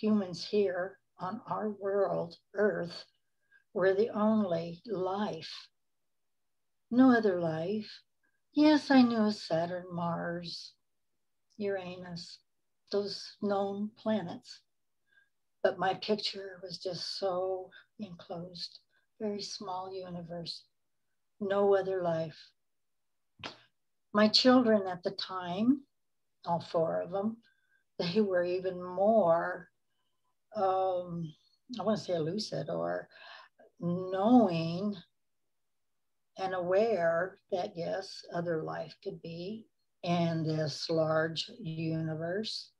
humans here on our world, Earth, were the only life. No other life. Yes, I knew Saturn, Mars, Uranus, those known planets. But my picture was just so enclosed, very small universe, no other life. My children at the time, all four of them, they were even more, um, I want to say lucid or knowing and aware that yes, other life could be in this large universe.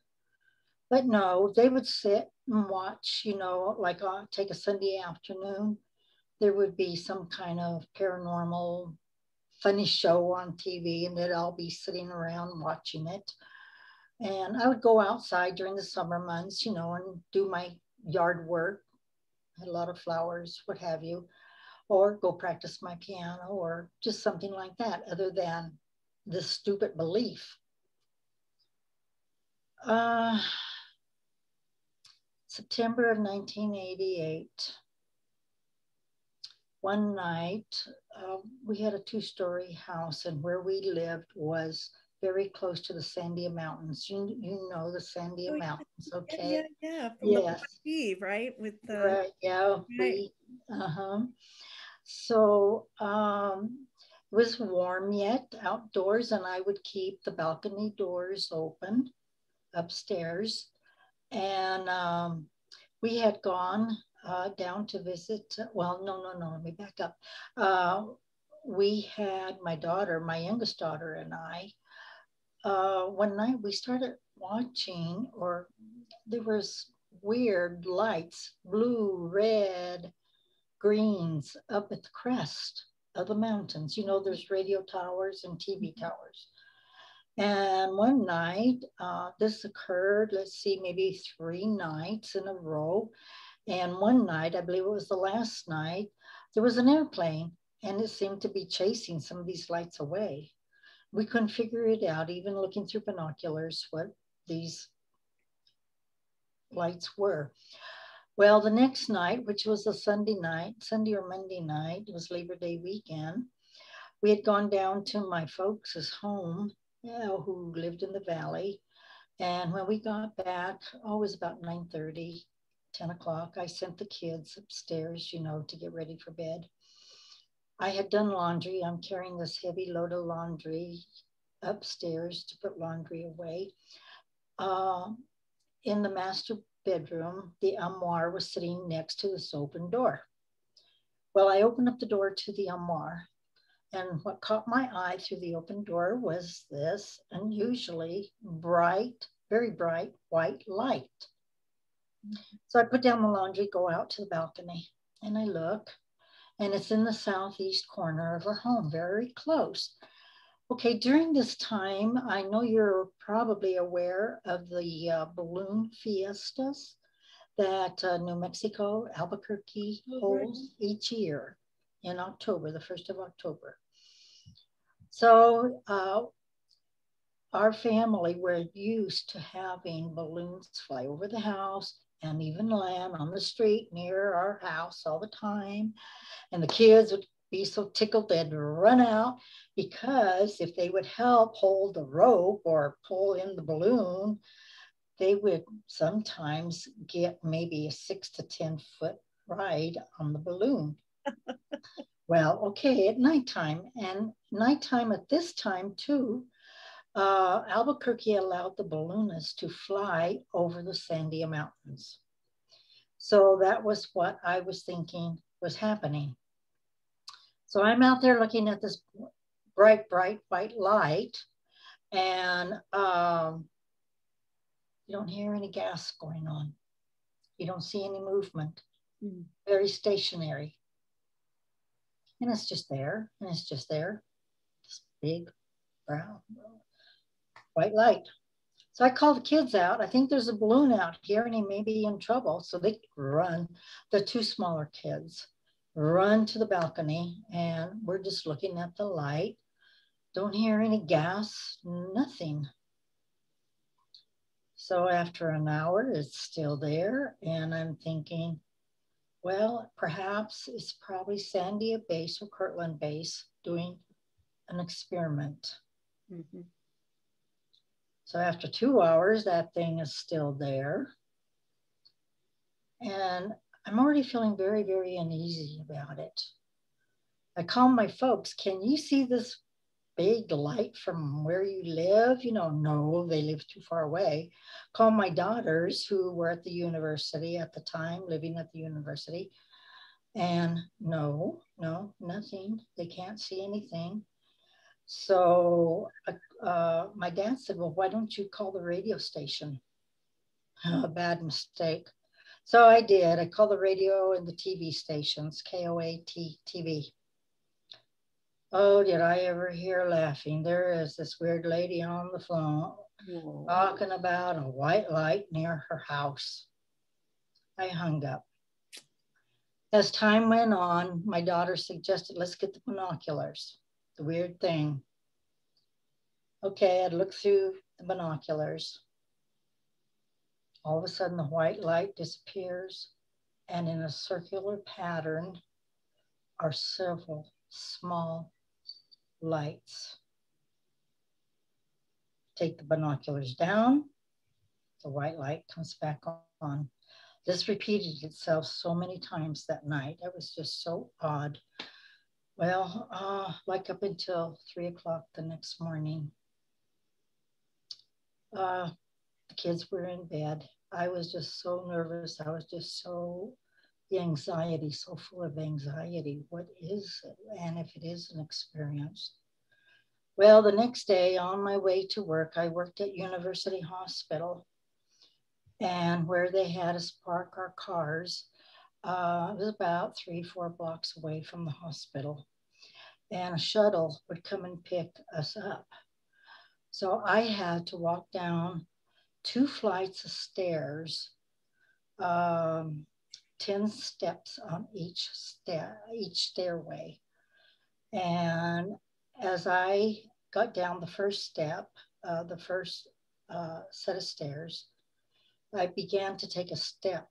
But no, they would sit and watch, you know, like uh, take a Sunday afternoon, there would be some kind of paranormal funny show on TV and they'd all be sitting around watching it. And I would go outside during the summer months, you know, and do my yard work, a lot of flowers, what have you, or go practice my piano or just something like that, other than this stupid belief. Uh, September of 1988. One night, uh, we had a two story house, and where we lived was very close to the Sandia Mountains. You, you know the Sandia oh, Mountains, okay? Yeah, yeah. From yes. the right? With the right, yeah. Right. uh-huh. So um, it was warm yet outdoors, and I would keep the balcony doors open upstairs. And um, we had gone uh, down to visit, well, no, no, no, let me back up. Uh, we had my daughter, my youngest daughter, and I uh, one night we started watching, or there was weird lights, blue, red, greens up at the crest of the mountains. You know, there's radio towers and TV mm-hmm. towers. And one night, uh, this occurred, let's see, maybe three nights in a row. And one night, I believe it was the last night, there was an airplane and it seemed to be chasing some of these lights away we couldn't figure it out, even looking through binoculars, what these lights were. Well, the next night, which was a Sunday night, Sunday or Monday night, it was Labor Day weekend, we had gone down to my folks' home, you know, who lived in the valley. And when we got back, oh, it was about 9 30, 10 o'clock, I sent the kids upstairs, you know, to get ready for bed. I had done laundry. I'm carrying this heavy load of laundry upstairs to put laundry away. Uh, in the master bedroom, the armoire was sitting next to this open door. Well, I opened up the door to the armoire, and what caught my eye through the open door was this unusually bright, very bright white light. So I put down the laundry, go out to the balcony, and I look, and it's in the southeast corner of her home, very close. Okay, during this time, I know you're probably aware of the uh, balloon fiestas that uh, New Mexico, Albuquerque oh, holds each year in October, the 1st of October. So uh, our family, we're used to having balloons fly over the house and even land on the street near our house all the time. And the kids would be so tickled they'd run out because if they would help hold the rope or pull in the balloon, they would sometimes get maybe a six to 10 foot ride on the balloon. well, okay, at nighttime. And nighttime at this time too, uh, Albuquerque allowed the balloonists to fly over the Sandia Mountains. So that was what I was thinking was happening. So I'm out there looking at this bright, bright white light, and um, you don't hear any gas going on. You don't see any movement. Mm. Very stationary. And it's just there, and it's just there. This big brown white light. So I call the kids out. I think there's a balloon out here and he may be in trouble. So they run, the two smaller kids run to the balcony and we're just looking at the light. Don't hear any gas, nothing. So after an hour, it's still there. And I'm thinking, well, perhaps it's probably Sandia base or Kirtland base doing an experiment. Mm-hmm. So after two hours, that thing is still there. And I'm already feeling very, very uneasy about it. I call my folks, can you see this big light from where you live? You know, no, they live too far away. Call my daughters who were at the university at the time, living at the university. And no, no, nothing. They can't see anything. So uh, uh, my dad said, Well, why don't you call the radio station? A bad mistake. So I did. I called the radio and the TV stations, KOAT TV. Oh, did I ever hear laughing? There is this weird lady on the phone talking about a white light near her house. I hung up. As time went on, my daughter suggested, let's get the binoculars. The weird thing. Okay, I'd look through the binoculars. All of a sudden, the white light disappears, and in a circular pattern are several small lights. Take the binoculars down, the white light comes back on. This repeated itself so many times that night. It was just so odd. Well, uh, like up until three o'clock the next morning. Uh, kids were in bed. I was just so nervous. I was just so the anxiety, so full of anxiety. What is it? And if it is an experience. Well, the next day on my way to work, I worked at University Hospital and where they had us park our cars. Uh, it was about three, four blocks away from the hospital. And a shuttle would come and pick us up. So I had to walk down two flights of stairs, um, 10 steps on each stair, each stairway. And as I got down the first step, uh, the first uh, set of stairs, I began to take a step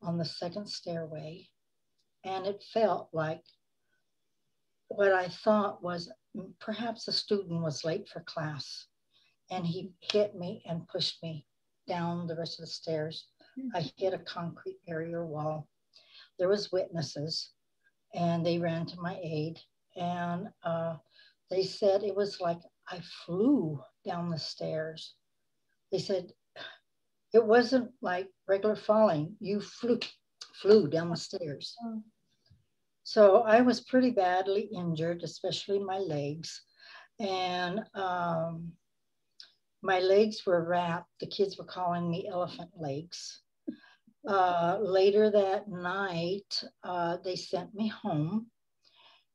on the second stairway, and it felt like what I thought was perhaps a student was late for class, and he hit me and pushed me down the rest of the stairs. I hit a concrete barrier wall. There was witnesses, and they ran to my aid, and uh, they said it was like I flew down the stairs. They said it wasn't like regular falling. You flew, flew down the stairs. So I was pretty badly injured, especially my legs. And um, my legs were wrapped. The kids were calling me elephant legs. Uh, later that night, uh, they sent me home.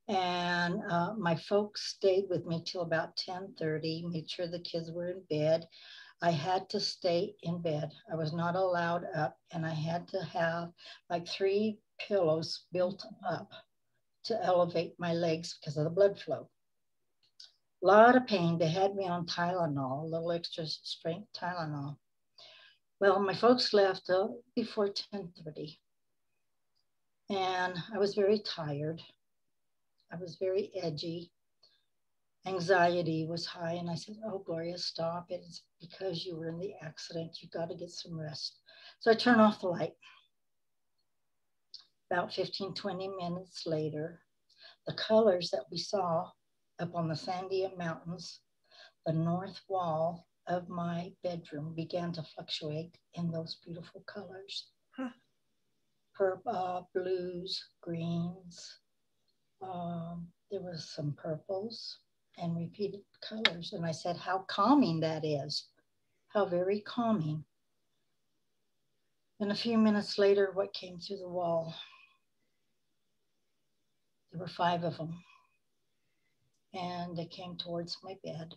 And uh, my folks stayed with me till about 10:30, made sure the kids were in bed. I had to stay in bed. I was not allowed up, and I had to have like three pillows built up to elevate my legs because of the blood flow. A lot of pain. They had me on Tylenol, a little extra strength Tylenol. Well, my folks left uh, before 10:30, and I was very tired. I was very edgy anxiety was high. And I said, Oh, Gloria, stop. It's because you were in the accident. You got to get some rest. So I turned off the light. About 15, 20 minutes later, the colors that we saw up on the Sandia Mountains, the north wall of my bedroom began to fluctuate in those beautiful colors. Huh. Purple, uh, blues, greens. Um, there was some purples, and repeated colors. And I said, How calming that is. How very calming. And a few minutes later, what came through the wall? There were five of them. And they came towards my bed.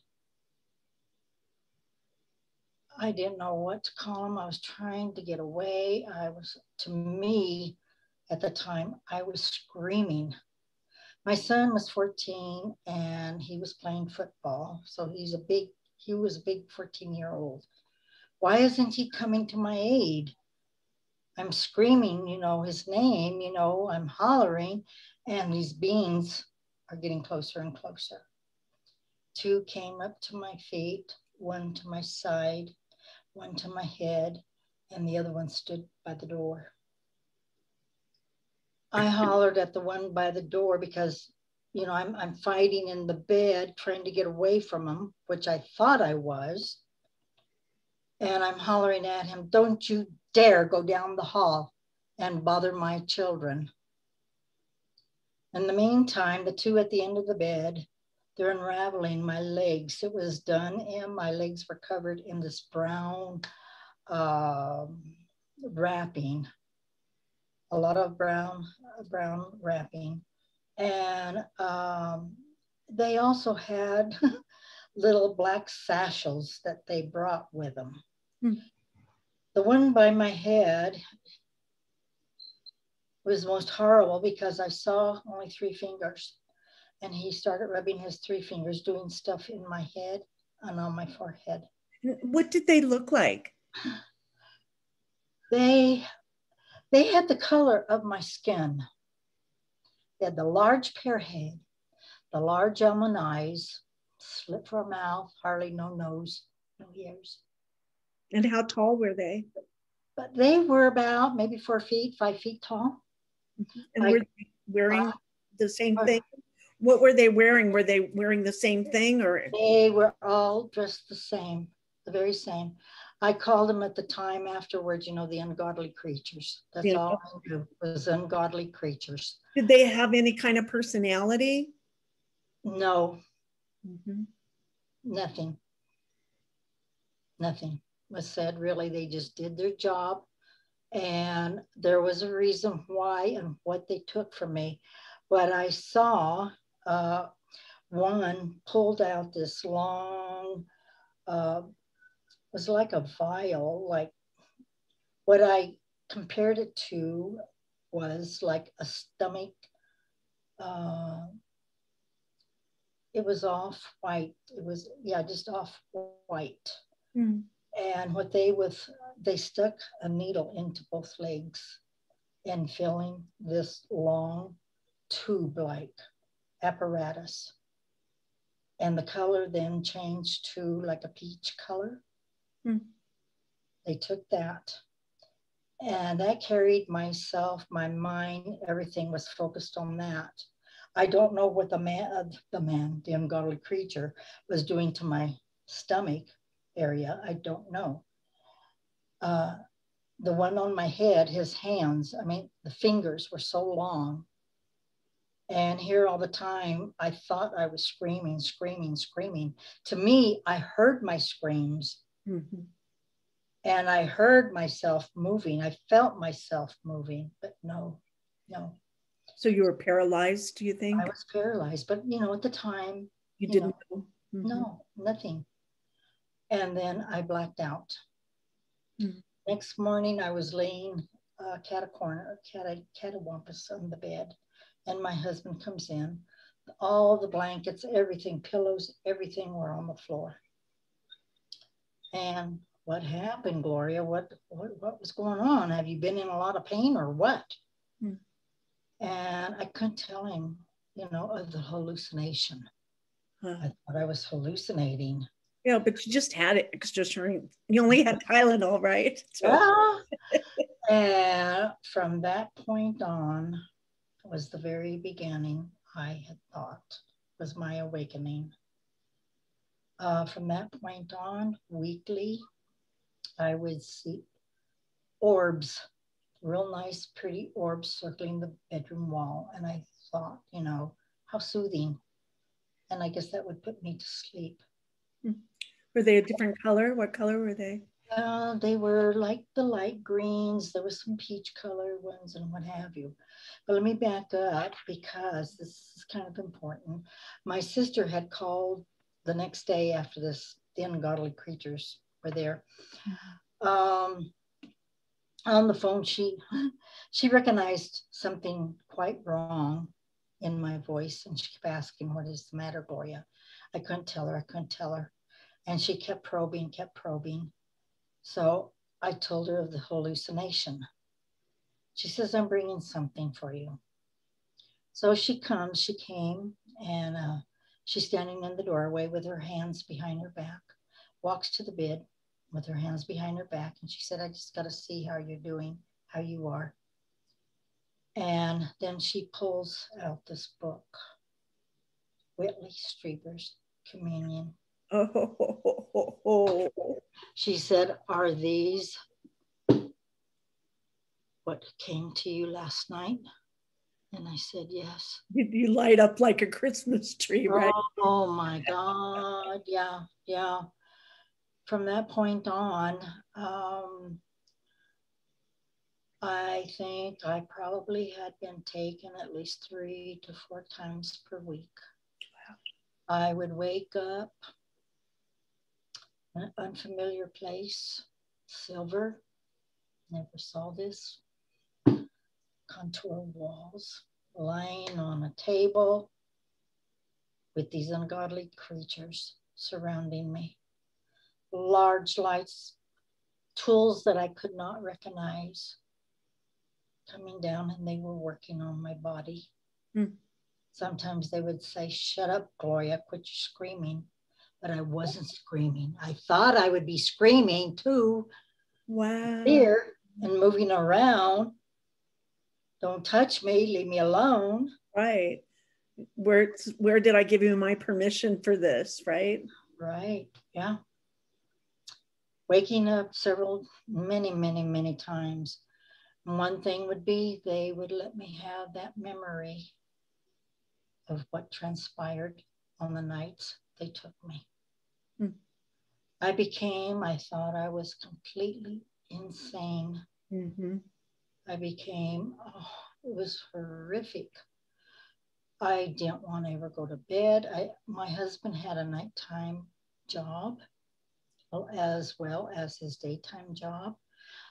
I didn't know what to call them. I was trying to get away. I was, to me, at the time, I was screaming my son was 14 and he was playing football. So he's a big, he was a big 14 year old. Why isn't he coming to my aid? I'm screaming, you know, his name, you know, I'm hollering, and these beans are getting closer and closer. Two came up to my feet, one to my side, one to my head, and the other one stood by the door. I hollered at the one by the door because, you know, I'm, I'm fighting in the bed trying to get away from him, which I thought I was. And I'm hollering at him, don't you dare go down the hall and bother my children. In the meantime, the two at the end of the bed, they're unraveling my legs. It was done, and my legs were covered in this brown uh, wrapping, a lot of brown brown wrapping, and um, they also had little black sashels that they brought with them. Hmm. The one by my head was most horrible because I saw only three fingers. And he started rubbing his three fingers, doing stuff in my head and on my forehead. What did they look like? They they had the color of my skin. They had the large pear head, the large almond eyes, slit for a mouth, hardly no nose, no ears. And how tall were they? But they were about maybe four feet, five feet tall. And were they wearing uh, the same uh, thing? What were they wearing? Were they wearing the same thing or? They were all dressed the same, the very same. I called them at the time afterwards, you know, the ungodly creatures. That's yeah. all I knew was ungodly creatures. Did they have any kind of personality? No. Mm-hmm. Nothing. Nothing was said. Really, they just did their job and there was a reason why and what they took from me. But I saw uh, one pulled out this long, uh, was like a vial, like what I compared it to was like a stomach. Uh, it was off white. It was, yeah, just off white. Mm. And what they was, they stuck a needle into both legs and filling this long tube-like apparatus. And the color then changed to like a peach color. Hmm. They took that and that carried myself, my mind, everything was focused on that. I don't know what the man, the man, the ungodly creature, was doing to my stomach area. I don't know. Uh, the one on my head, his hands, I mean, the fingers were so long. And here all the time, I thought I was screaming, screaming, screaming. To me, I heard my screams. Mm-hmm. And I heard myself moving. I felt myself moving, but no, no. So you were paralyzed, do you think? I was paralyzed, but you know, at the time, you, you didn't know. know. Mm-hmm. No, nothing. And then I blacked out. Mm-hmm. Next morning, I was laying uh, cat a corner, cat a catawampus on the bed, and my husband comes in. All the blankets, everything, pillows, everything were on the floor. And what happened, Gloria? What, what, what was going on? Have you been in a lot of pain or what? Mm. And I couldn't tell him, you know, of the hallucination. Huh. I thought I was hallucinating. Yeah, but you just had it extra strength. You only had Tylenol, right? So. Yeah. and from that point on was the very beginning I had thought was my awakening. Uh, from that point on, weekly, I would see orbs, real nice, pretty orbs circling the bedroom wall. And I thought, you know, how soothing. And I guess that would put me to sleep. Hmm. Were they a different color? What color were they? Uh, they were like the light greens. There was some peach color ones and what have you. But let me back up because this is kind of important. My sister had called the next day after this, the ungodly creatures were there. Mm-hmm. Um, on the phone, she she recognized something quite wrong in my voice, and she kept asking, "What is the matter, Gloria?" I couldn't tell her. I couldn't tell her. And she kept probing, kept probing. So I told her of the hallucination. She says, I'm bringing something for you. So she comes, she came, and uh, she's standing in the doorway with her hands behind her back, walks to the bed with her hands behind her back. And she said, I just got to see how you're doing, how you are. And then she pulls out this book, Whitley Strieber's Communion. Oh. She said, Are these what came to you last night? And I said, Yes. You light up like a Christmas tree, right? Oh, oh my God. Yeah, yeah. From that point on, um, I think I probably had been taken at least three to four times per week. Wow. I would wake up an unfamiliar place, silver, never saw this, contour walls, lying on a table with these ungodly creatures surrounding me. Large lights, tools that I could not recognize coming down and they were working on my body. Mm. Sometimes they would say, Shut up, Gloria, quit your screaming. But I wasn't screaming. I thought I would be screaming too. Wow. Here and moving around. Don't touch me, leave me alone. Right. Where where did I give you my permission for this, right? Right. Yeah. Waking up several many, many, many times one thing would be they would let me have that memory of what transpired on the nights they took me. I became, I thought I was completely insane. Mm-hmm. I became, oh, it was horrific. I didn't want to ever go to bed. I, my husband had a nighttime job as well as his daytime job.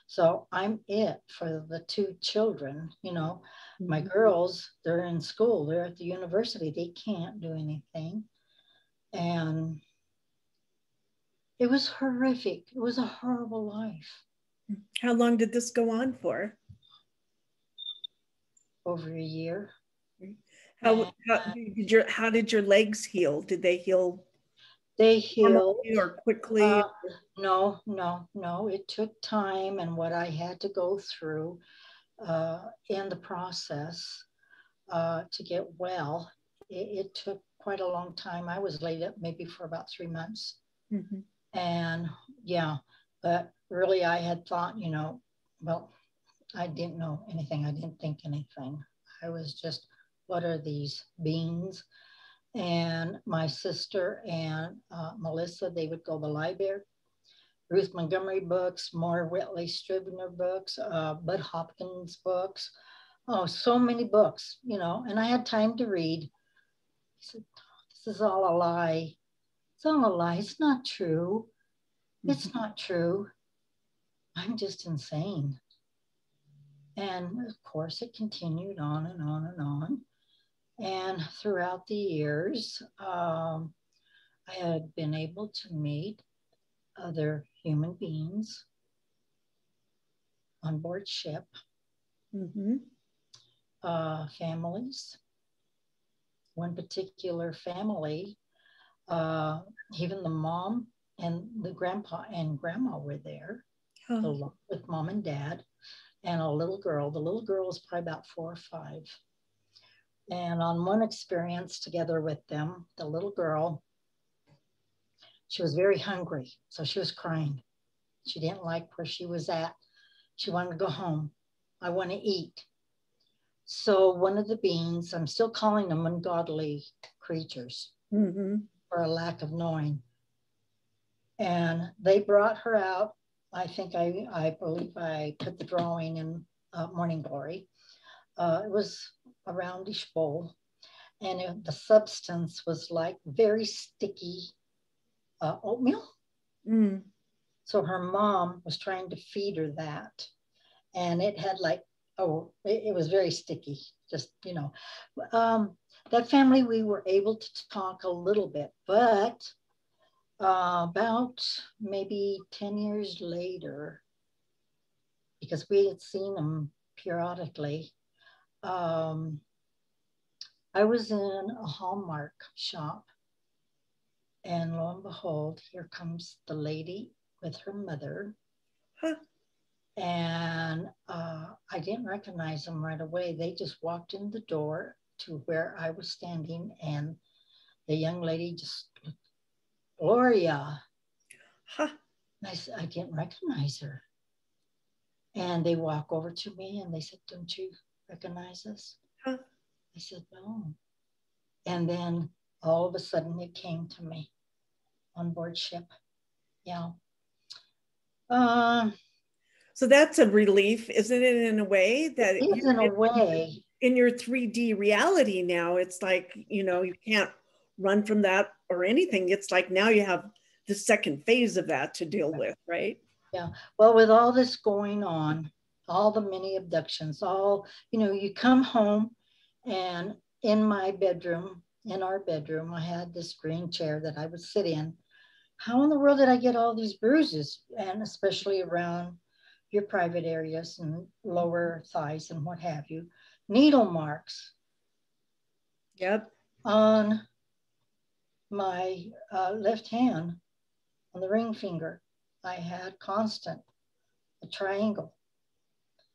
So I'm it for the two children. You know, mm-hmm. my girls, they're in school, they're at the university, they can't do anything. And it was horrific. It was a horrible life. How long did this go on for? Over a year. How, how did your how did your legs heal? Did they heal they healed or quickly uh, no no no it took time and what i had to go through uh, in the process uh, to get well it, it, took quite a long time i was laid up maybe for about three months mm-hmm. And yeah but really i had thought you know well i didn't know anything i didn't think anything i was just what are these beans? and my sister and uh, Melissa, they would go to the library, Ruth Montgomery books, more Whitley Strieber books, uh, Bud Hopkins books. Oh, so many books, you know, and I had time to read. He said, This is all a lie. It's all a lie. It's not true. It's mm-hmm. not true. I'm just insane. And of course, it continued on and on and on. And throughout the years, um, I had been able to meet other human beings on board ship, mm-hmm. uh, families. One particular family, uh, even the mom and the grandpa and grandma were there, oh. with mom and dad, and a little girl. The little girl was probably about four or five. And on one experience together with them, the little girl, she was very hungry. So she was crying. She didn't like where she was at. She wanted to go home. I want to eat. So one of the beings, I'm still calling them ungodly creatures mm-hmm. For a lack of knowing. And they brought her out. I think I, I believe I put the drawing in uh, Morning Glory. Uh, it was a roundish bowl, and it, the substance was like very sticky uh, oatmeal. Mm. So her mom was trying to feed her that, and it had like oh, it, it was very sticky. Just you know, um, that family we were able to talk a little bit, but uh, about maybe 10 years later, because we had seen them periodically, um, I was in a Hallmark shop, and lo and behold, here comes the lady with her mother. Huh. And uh, I didn't recognize them right away. They just walked in the door to where I was standing, and the young lady just looked, Gloria. Huh. I, said, I didn't recognize her. And they walk over to me and they said, Don't you recognize us? Huh. I said, No. And then all of a sudden it came to me on board ship. Yeah. Um, so that's a relief, isn't it, in a way that it is in a way. In your 3D reality now, it's like, you know, you can't run from that or anything. It's like now you have the second phase of that to deal with, right? Yeah. Well, with all this going on, all the many abductions, all, you know, you come home and in my bedroom, in our bedroom, I had this green chair that I would sit in. How in the world did I get all these bruises? And especially around your private areas and lower thighs and what have you. Needle marks. Yep. On my uh, left hand, on the ring finger, I had constant, a triangle.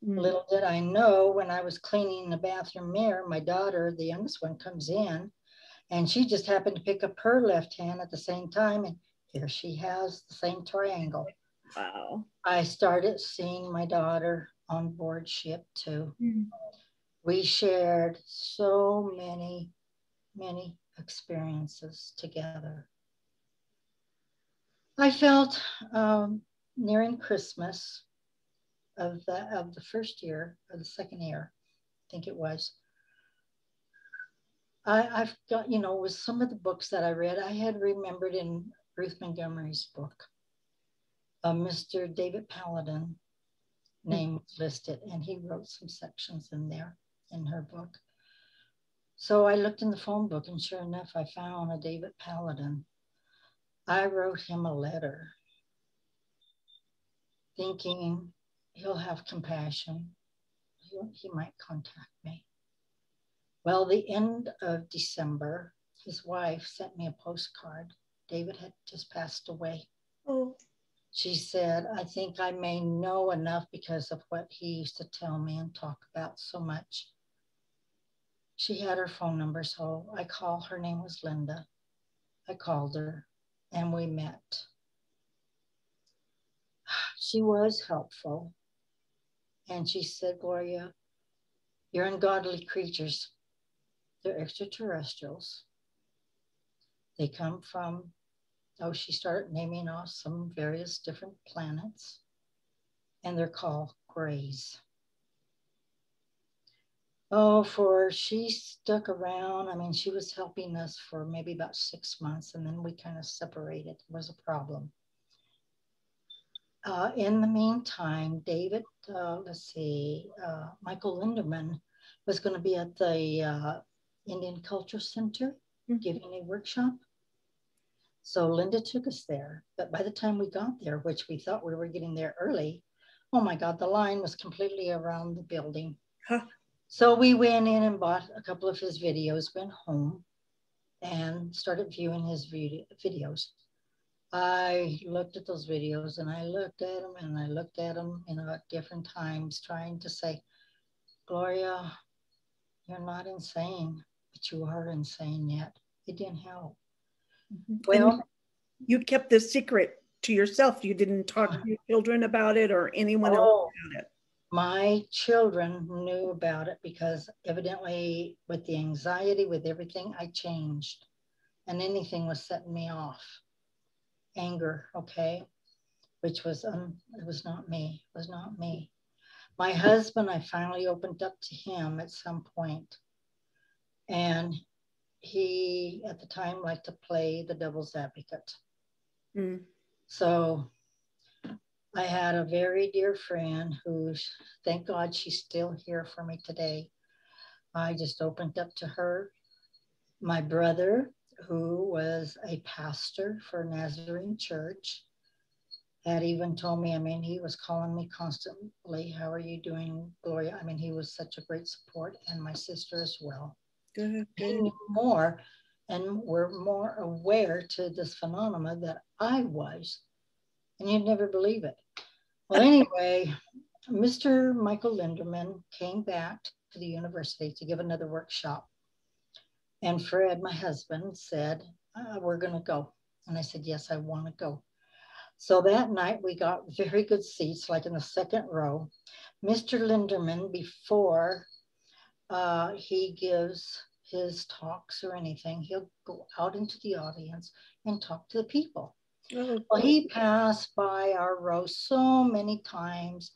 Mm. Little did I know when I was cleaning the bathroom mirror, my daughter, the youngest one, comes in and she just happened to pick up her left hand at the same time. And here she has the same triangle. Wow. I started seeing my daughter on board ship too. Mm. We shared so many, many experiences together. I felt um, nearing Christmas of the of the first year or the second year, I think it was. I, I've got, you know, with some of the books that I read, I had remembered in Ruth Montgomery's book, uh, Mr. David Paladin name was listed, and he wrote some sections in there in her book. So I looked in the phone book, and sure enough, I found a David Paladin. I wrote him a letter thinking he'll have compassion. He, he might contact me. Well, the end of December, his wife sent me a postcard. David had just passed away. Oh. She said, I think I may know enough because of what he used to tell me and talk about so much. She had her phone number, so I called. Her name was Linda. I called her and we met. She was helpful. And she said, Gloria, you're ungodly creatures. They're extraterrestrials. They come from, oh, she started naming off some various different planets, and they're called grays. Oh, for she stuck around. I mean, she was helping us for maybe about six months, and then we kind of separated. It was a problem. Uh, in the meantime, David, uh, let's see, uh, Michael Lindemann was going to be at the uh, Indian Culture Center mm-hmm. giving a workshop. So Linda took us there. But by the time we got there, which we thought we were getting there early, oh my God, the line was completely around the building. Huh. So we went in and bought a couple of his videos, went home and started viewing his videos. I looked at those videos and I looked at them and I looked at them, in at different times, trying to say, Gloria, you're not insane, but you are insane yet. It didn't help. Mm-hmm. Well, and you kept this secret to yourself. You didn't talk to your children about it or anyone oh, else about it my children knew about it because evidently with the anxiety with everything i changed. And anything was setting me off. Anger okay which was um it was not me it was not me. My husband i finally opened up to him at some point. And he at the time liked to play the devil's advocate. Mm. so I had a very dear friend who's, thank God she's still here for me today. I just opened up to her. My brother who was a pastor for Nazarene Church, had even told me, I mean, he was calling me constantly, How are you doing, Gloria? I mean, he was such a great support, and my sister as well. Good. He knew more and were more aware to this phenomena that I was. And you'd never believe it. Well, anyway, Mr. Michael Lindemann came back to the university to give another workshop. And Fred, my husband, said, uh, We're going to go. And I said, Yes, I want to go. So that night we got very good seats, like in the second row. Mr. Lindemann, before uh, he gives his talks or anything, he'll go out into the audience and talk to the people. Oh, well, he passed by our row so many times,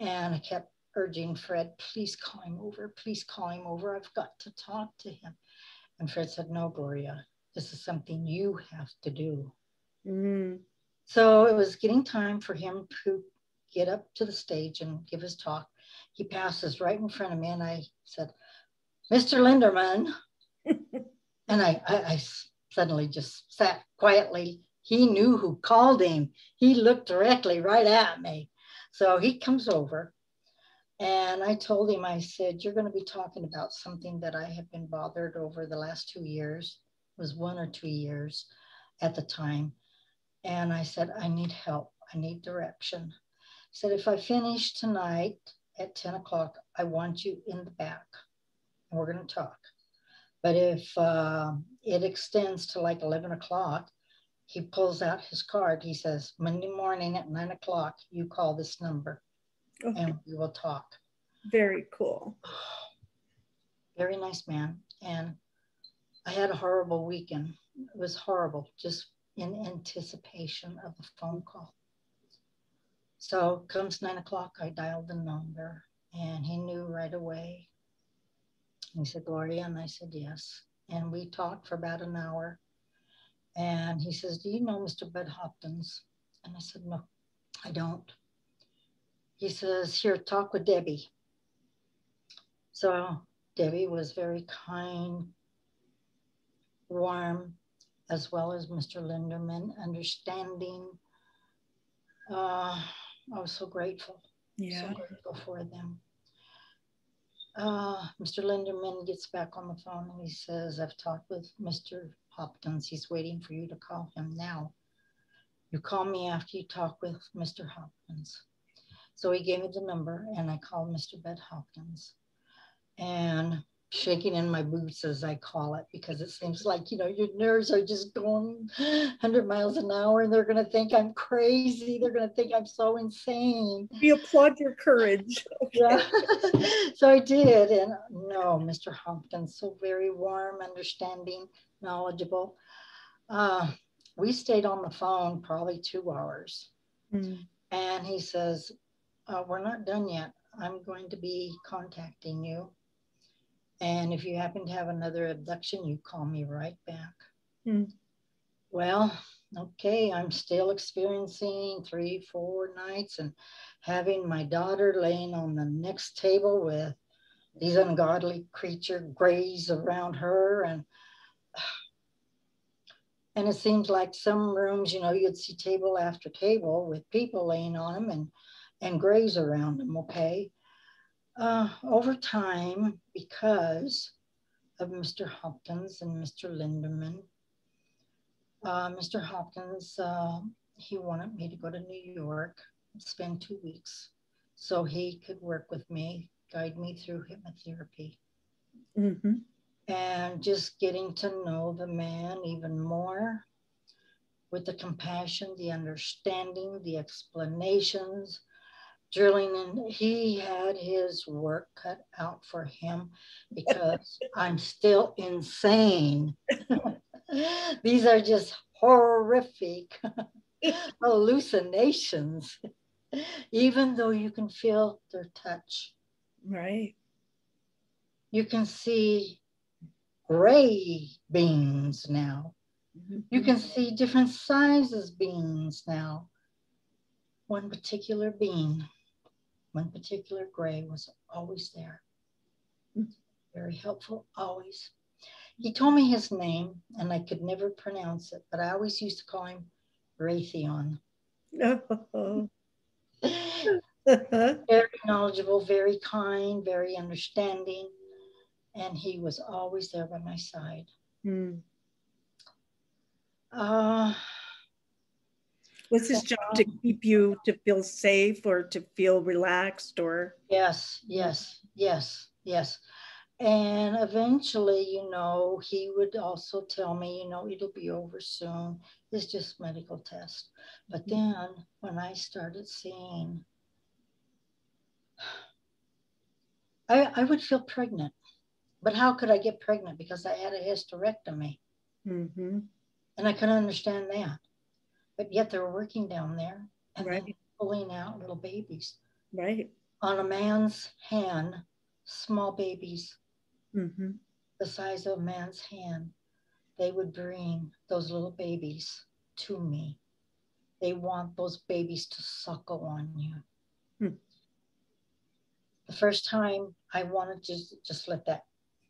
and I kept urging Fred, please call him over, please call him over. I've got to talk to him. And Fred said, No, Gloria, this is something you have to do. Mm. So it was getting time for him to get up to the stage and give his talk. He passes right in front of me, and I said, Mr. Lindemann. and I, I, I suddenly just sat quietly. He knew who called him. He looked directly right at me. So he comes over and I told him, I said, You're going to be talking about something that I have been bothered over the last two years, it was one or two years at the time. And I said, I need help. I need direction. I said, If I finish tonight at 10 o'clock, I want you in the back and we're going to talk. But if uh, it extends to like 11 o'clock, he pulls out his card. He says, Monday morning at nine o'clock, you call this number okay. and we will talk. Very cool. Very nice man. And I had a horrible weekend. It was horrible, just in anticipation of the phone call. So comes nine o'clock, I dialed the number and he knew right away. He said, Gloria, and I said, yes. And we talked for about an hour. And he says, Do you know Mr. Bud Hopkins? And I said, No, I don't he says, Here, talk with Debbie. So Debbie was very kind, warm, as well as Mr. Lindemann, understanding. Uh, I was so grateful. Yeah. So grateful for them. Uh, Mr. Lindemann gets back on the phone and he says, I've talked with Mr. Hopkins. He's waiting for you to call him now. You call me after you talk with Mr. Hopkins. So he gave me the number and I called Mr. Bud Hopkins and shaking in my boots as I call it because it seems like, you know, your nerves are just going 100 miles an hour and they're going to think I'm crazy. They're going to think I'm so insane. We applaud your courage. yeah. so I did. And no, Mr. Hopkins, so very warm, understanding, knowledgeable. Uh, we stayed on the phone probably two hours. Mm. And he says, uh, we're not done yet. I'm going to be contacting you. And if you happen to have another abduction, you call me right back. Mm. Well, okay, I'm still experiencing three, four nights and having my daughter laying on the next table with these ungodly creature grays around her and and it seems like some rooms you know you'd see table after table with people laying on them and and grays around them, okay? Uh, over time, because of Mr. Hopkins and Mr. Lindemann, uh, Mr. Hopkins, uh, he wanted me to go to New York spend two weeks so he could work with me, guide me through hypnotherapy. Mm-hmm. And just getting to know the man even more with the compassion, the understanding, the explanations, drilling and he had his work cut out for him because I'm still insane. These are just horrific hallucinations, even though you can feel their touch. Right. You can see gray beans now. Mm-hmm. You can see different sizes beans now. One particular bean one particular gray was always there. Very helpful, always. He told me his name and I could never pronounce it, but I always used to call him Raytheon. very knowledgeable, very kind, very understanding. And he was always there by my side. Mm. Uh, was his job to keep you to feel safe or to feel relaxed or? Yes, yes, yes, yes. And eventually, you know, he would also tell me, you know, it'll be over soon. It's just medical test. But mm-hmm. then when I started seeing, I, I would feel pregnant. But how could I get pregnant? Because I had a hysterectomy. Mm-hmm. And I couldn't understand that. But yet they're working down there and right. pulling out little babies. Right. On a man's hand, small babies mm-hmm. the size of a man's hand, they would bring those little babies to me. They want those babies to suckle on you. Hmm. The first time I wanted to just, let that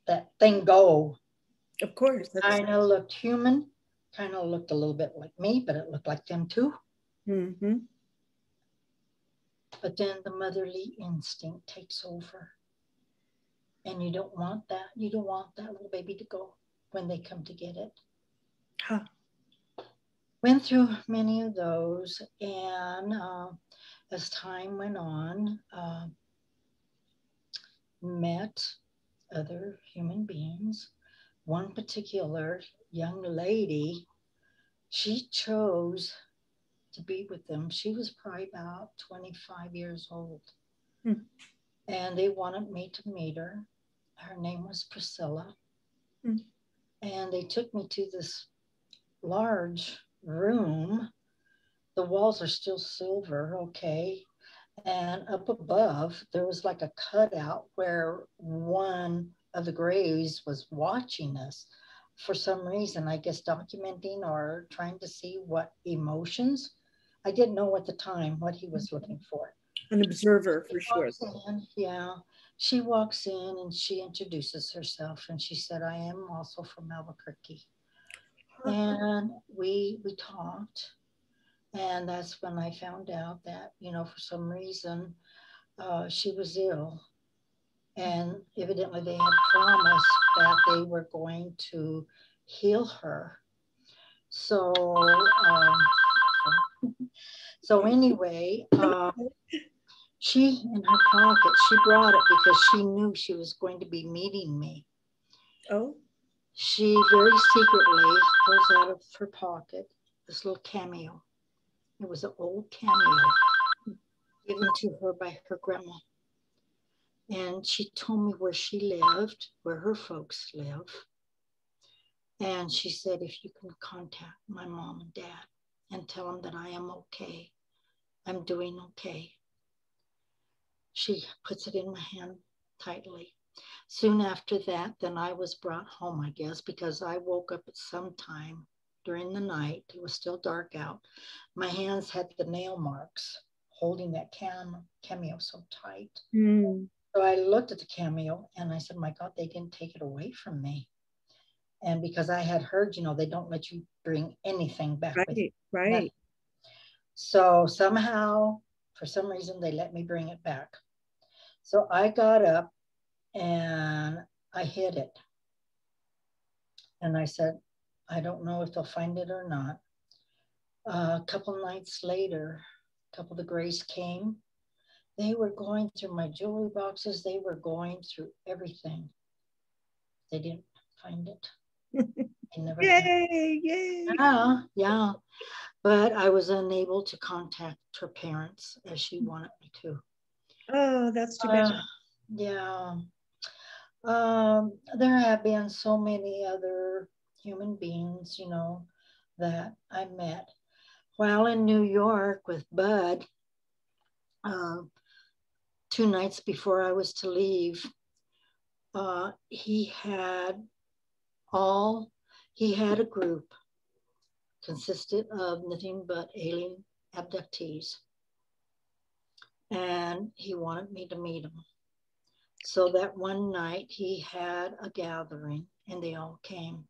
that thing go. Of course. Kind of looked human, kind of looked a little bit like me, but it looked like them too. Mm-hmm. But then the motherly instinct takes over and you don't want that. You don't want that little baby to go when they come to get it. Huh. Went through many of those, and uh, as time went on, uh, met other human beings. One particular young lady, she chose to be with them. She was probably about 25 years old. Hmm. And they wanted me to meet her her name was Priscilla. Mm. And they took me to this large room. The walls are still silver, okay. And up above, there was like a cutout where one of the grays was watching us for some reason, I guess documenting or trying to see what emotions. I didn't know at the time what he was looking for. An observer for sure. In, yeah she walks in and she introduces herself and she said, I am also from Albuquerque. And we we talked. And that's when I found out that, you know, for some reason uh, she was ill. And evidently they had promised that they were going to heal her. So, um, so anyway, uh, she, in her pocket, she brought it because she knew she was going to be meeting me. Oh. She very secretly pulls out of her pocket this little cameo. It was an old cameo given to her by her grandma. And she told me where she lived, where her folks live. And she said, if you can contact my mom and dad and tell them that I am okay, I'm doing okay she puts it in my hand tightly. Soon after that, then I was brought home, I guess, because I woke up at some time during the night. It was still dark out. My hands had the nail marks holding that cam- cameo so tight. Mm. So I looked at the cameo and I said, My God, they didn't take it away from me. And because I had heard, you know, they don't let you bring anything back. Right, right. So somehow, for some reason, they let me bring it back. So I got up and I hid it. And I said, I don't know if they'll find it or not. Uh, a couple nights later, a couple of the Grays came. They were going through my jewelry boxes. They were going through everything. They didn't find it. They never yay, yay. Yeah, yeah. But I was unable to contact her parents as she wanted me to. Oh, that's too bad. Uh, yeah. Um, there have been so many other human beings, you know, that I met while in New York with Budd. Uh, two nights before I was to leave, uh, he had all, he had a group consisted of nothing but alien abductees and he wanted me to meet him. So that one night he had a gathering and they all came.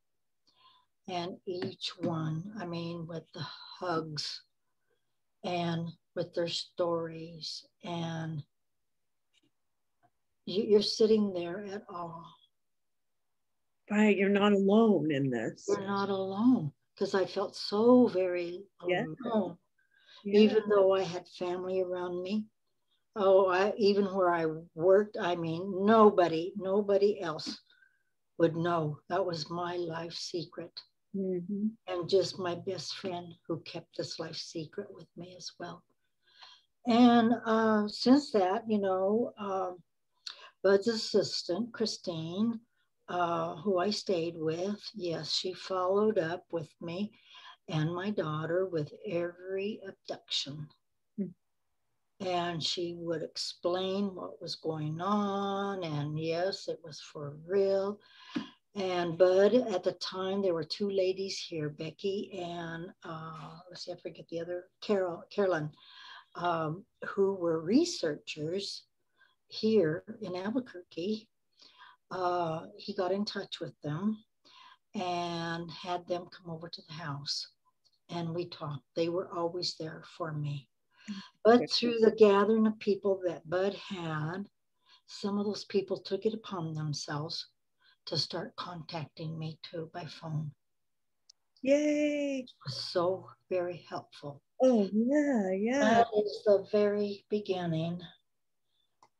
And each one, I mean, with the hugs and with their stories, and you're sitting there at all. Right. You're not alone in this. You're not alone because I felt so very alone, Yeah. even though I had family around me. Oh, I, even where I worked, I mean, nobody, nobody else would know. That was my life secret. Mhm. And just my best friend who kept this life secret with me as well. And uh, since that, you know, um, Budd's assistant, Christine, uh, who I stayed with, yes, she followed up with me and my daughter with every abduction. Hmm. And she would explain what was going on. And yes, it was for real. And Bud, at the time, there were two ladies here, Becky and uh, let's see, I forget the other, Carol, Carolyn, um, who were researchers here in Albuquerque. Uh, he got in touch with them and had them come over to the house and we talked. They were always there for me. But through the gathering of people that Budd had, some of those people took it upon themselves to start contacting me too by phone. Yay. It was so very helpful. Oh, yeah, yeah. That is the very beginning.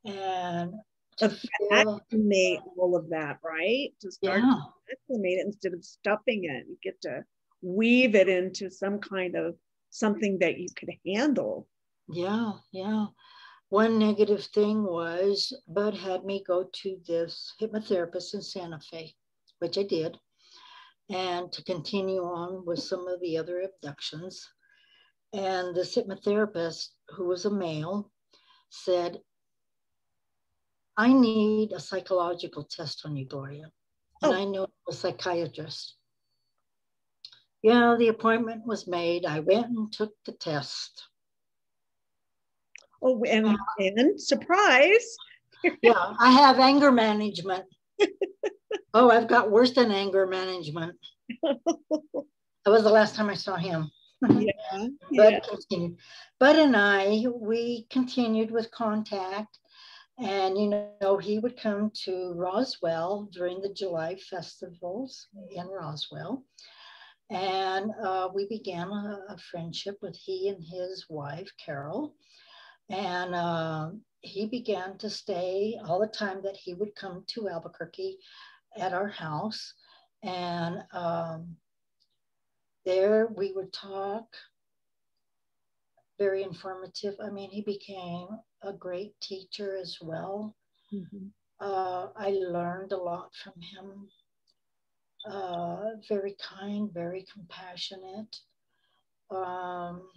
And to Acclimate all of that, right? To start yeah, to acclimate it instead of stuffing it. You get to weave it into some kind of something that you could handle. yeah, yeah. One negative thing was Budd had me go to this hypnotherapist in Santa Fe, which I did, and to continue on with some of the other abductions. And this hypnotherapist, who was a male, said, I need a psychological test on you, Gloria. And Oh. I know a psychiatrist. Yeah, the appointment was made. I went and took the test. Oh, and, and surprise. Yeah, I have anger management. oh, I've got worse than anger management. That was the last time I saw him. Yeah. Budd yeah. continued. Budd and I, we continued with contact. And, you know, he would come to Roswell during the July festivals in Roswell. And uh, we began a, a friendship with he and his wife, Carol. And uh, he began to stay all the time that he would come to Albuquerque at our house. And um, there we would talk, very informative. I mean, he became a great teacher as well. Mhm. Uh, I learned a lot from him. Uh, very kind, very compassionate. Um,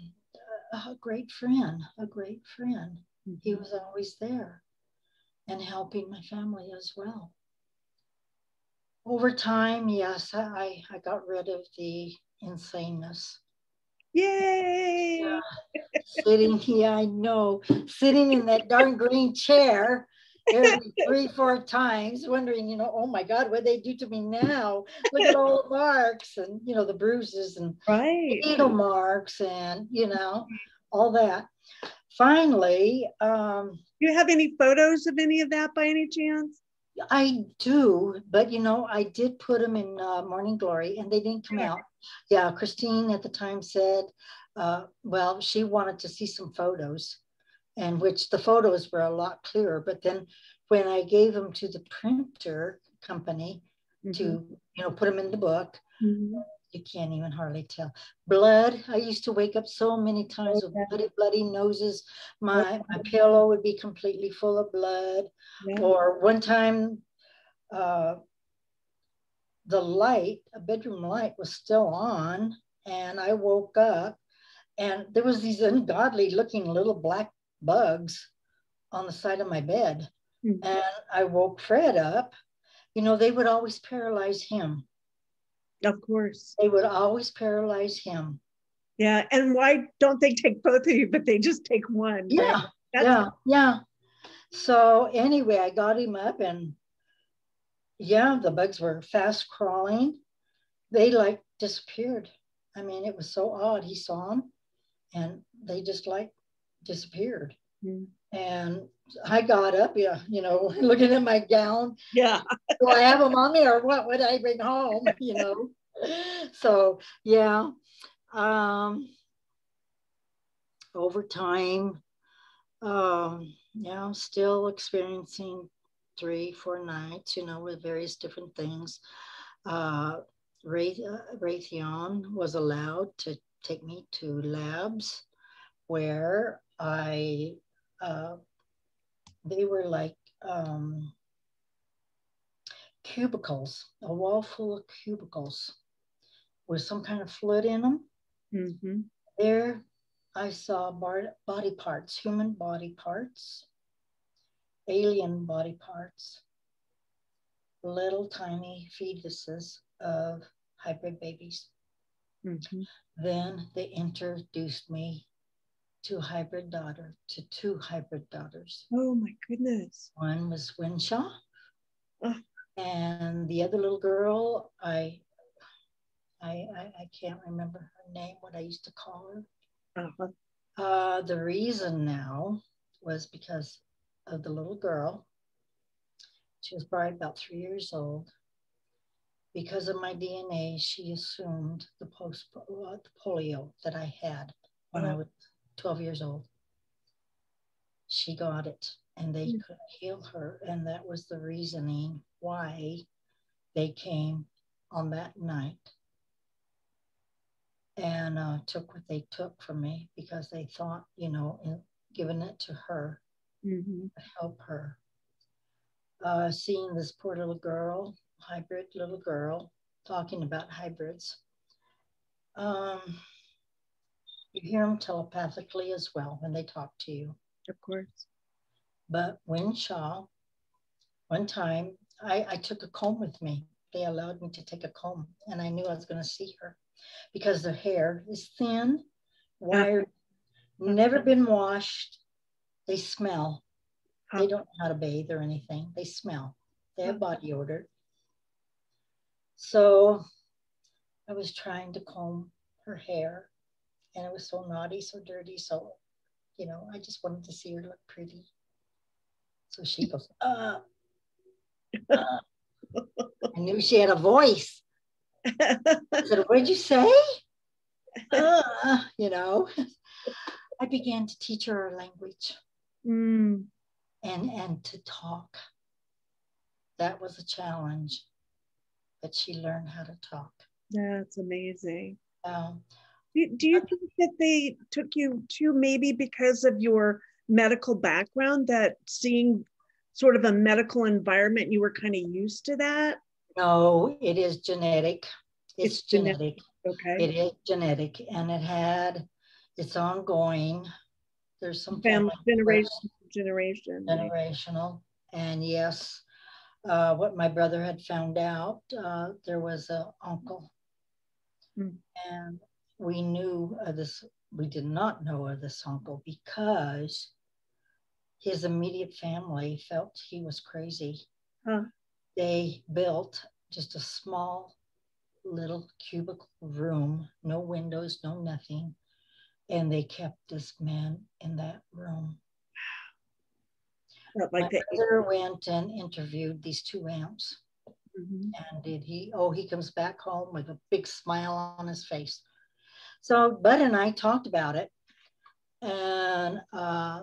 a great friend, a great friend. He Mhm. was always there and helping my family as well. Over time, yes, I, I got rid of the insaneness. Yay. Yeah. Sitting, yeah, I know, sitting in that darn green chair every three, four times, wondering, you know, oh my God, what they do to me now? Look at all the marks and, you know, the bruises and Right. needle marks and, you know, all that. Finally, um, Do you have any photos of any of that by any chance? I do, but you know, I did put them in uh, Morning Glory and they didn't come Yeah. out. Yeah, Christine at the time said, uh, well, she wanted to see some photos, and which the photos were a lot clearer. But then when I gave them to the printer company to, you know, put them in the book, Mhm. you can't even hardly tell. Blood. I used to wake up so many times with bloody, bloody noses. My my pillow would be completely full of blood. Yeah. Or one time, uh, the light, a bedroom light, was still on, and I woke up, and there was these ungodly looking little black bugs on the side of my bed, Mhm. and I woke Fred up. You know, they would always paralyze him. Of course. They would always paralyze him. Yeah. And why don't they take both of you, but they just take one? Yeah, That's yeah, yeah. So anyway, I got him up and yeah, the bugs were fast crawling. They like disappeared. I mean, it was so odd. He saw them and they just like disappeared. Mm. And I got up, yeah, you know, looking at my gown. Yeah. Do I have them on me or what would I bring home? You know? so yeah. Um over time, um, yeah, still experiencing three, four nights, you know, with various different things. Uh, Raytheon was allowed to take me to labs where I, uh, they were like um, cubicles, a wall full of cubicles with some kind of fluid in them. Mm-hmm. There, I saw body parts, human body parts, alien body parts, little tiny fetuses of hybrid babies. Mm-hmm. Then they introduced me to hybrid daughter, to two hybrid daughters. Oh my goodness. One was Winshaw. Oh. And the other little girl, I, I, I, I can't remember her name, what I used to call her. Uh-huh. Uh, the reason now was because of the little girl. She was probably about three years old. Because of my DNA, she assumed the post uh, the polio that I had when. I was 12 years old. She got it and they mm-hmm. couldn't heal her. And that was the reasoning why they came on that night and uh, took what they took from me because they thought, you know, in giving it to her mm-hmm. help her. Uh, seeing this poor little girl, hybrid little girl, talking about hybrids. Um, you hear them telepathically as well when they talk to you. Of course. But Winshaw, one time, I, I took a comb with me. They allowed me to take a comb, and I knew I was going to see her because their hair is thin, wired, never been washed. They smell. They don't know how to bathe or anything. They smell. They have body odor. So I was trying to comb her hair and it was so naughty, so dirty. So, you know, I just wanted to see her look pretty. So she goes, uh, uh. I knew she had a voice. I said, What did you say? Uh, you know, I began to teach her language mm. and, and to talk. That was a challenge that she learned how to talk. That's amazing. Um, do, do you think that they took you to maybe because of your medical background that seeing sort of a medical environment you were kind of used to that no, it is genetic. It's, it's genetic. genetic. Okay. It is genetic and it had, it's ongoing. There's some family, generation, generation. Generational. And yes, uh, what my brother had found out, uh, there was an uncle. Hmm. And we knew of this, we did not know of this uncle because his immediate family felt he was crazy. Huh they built just a small little cubicle room, no windows, no nothing. And they kept this man in that room. Like My the- brother went and interviewed these two amps. Mm-hmm. And did he? Oh, he comes back home with a big smile on his face. So Budd and I talked about it. And uh,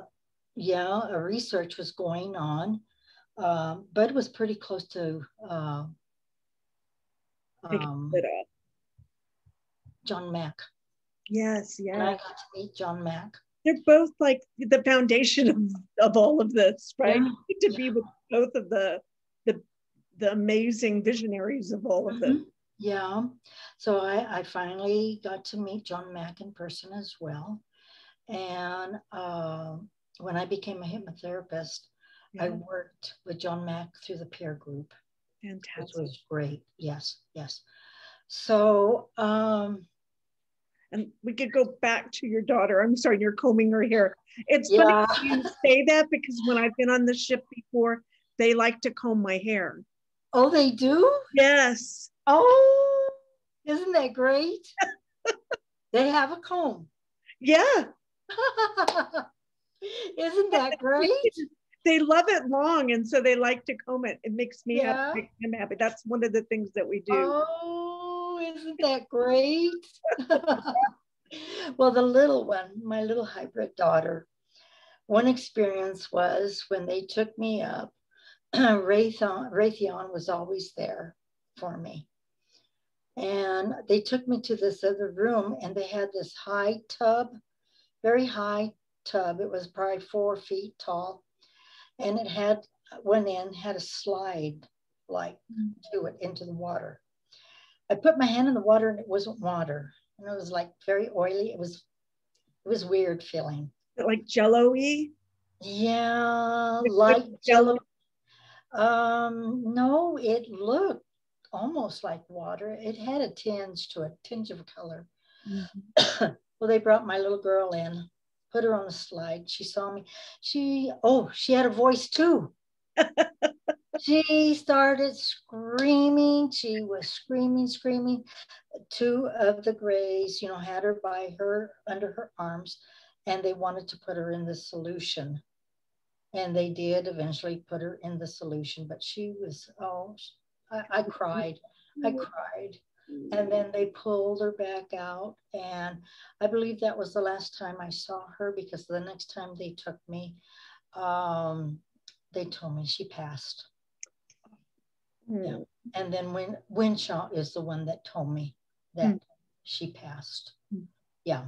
yeah, a research was going on um, Budd was pretty close to uh, um, John Mack. Yes, yeah. I got to meet John Mack. They're both like the foundation of, of all of this, right? Yeah. to yeah. be with both of the the the amazing visionaries of all of mm-hmm. Yeah. So I, I finally got to meet John Mack in person as well. And uh, when I became a hypnotherapist, yeah. I worked with John Mack through the peer group. Fantastic. Which was great. Yes, yes. So, um, and we could go back to your daughter. I'm sorry, you're combing her hair. It's yeah. funny you say that because when I've been on the ship before, they like to comb my hair. Oh, they do? Yes. Oh, isn't that great? they have a comb. Yeah. isn't that great? they love it long, and so they like to comb it. It makes me yeah. happy. I'm happy. That's one of the things that we do. Oh, isn't that great? well, the little one, my little hybrid daughter, one experience was when they took me up, Raytheon, Raytheon was always there for me. And they took me to this other room and they had this high tub, very high tub. It was probably four feet tall. And it had one end had a slide like mm. to it into the water. I put my hand in the water and it wasn't water. And it was like very oily. It was it was weird feeling. Like jello-y? Yeah, like jello. Um, no, it looked almost like water. It had a tinge to it, tinge of color. Mm-hmm. well, they brought my little girl in, put her on the slide. She saw me. She, oh, she had a voice too. she started screaming. She was screaming, screaming. Two of the grays, you know, had her by her under her arms, and they wanted to put her in the solution. And they did eventually put her in the solution, but she was, oh, I, I cried. I cried. And then they pulled her back out. And I believe that was the last time I saw her because the next time they took me, um, they told me she passed. Mm. Yeah. And then when Winshaw is the one that told me that mm. she passed. Hmm. Yeah.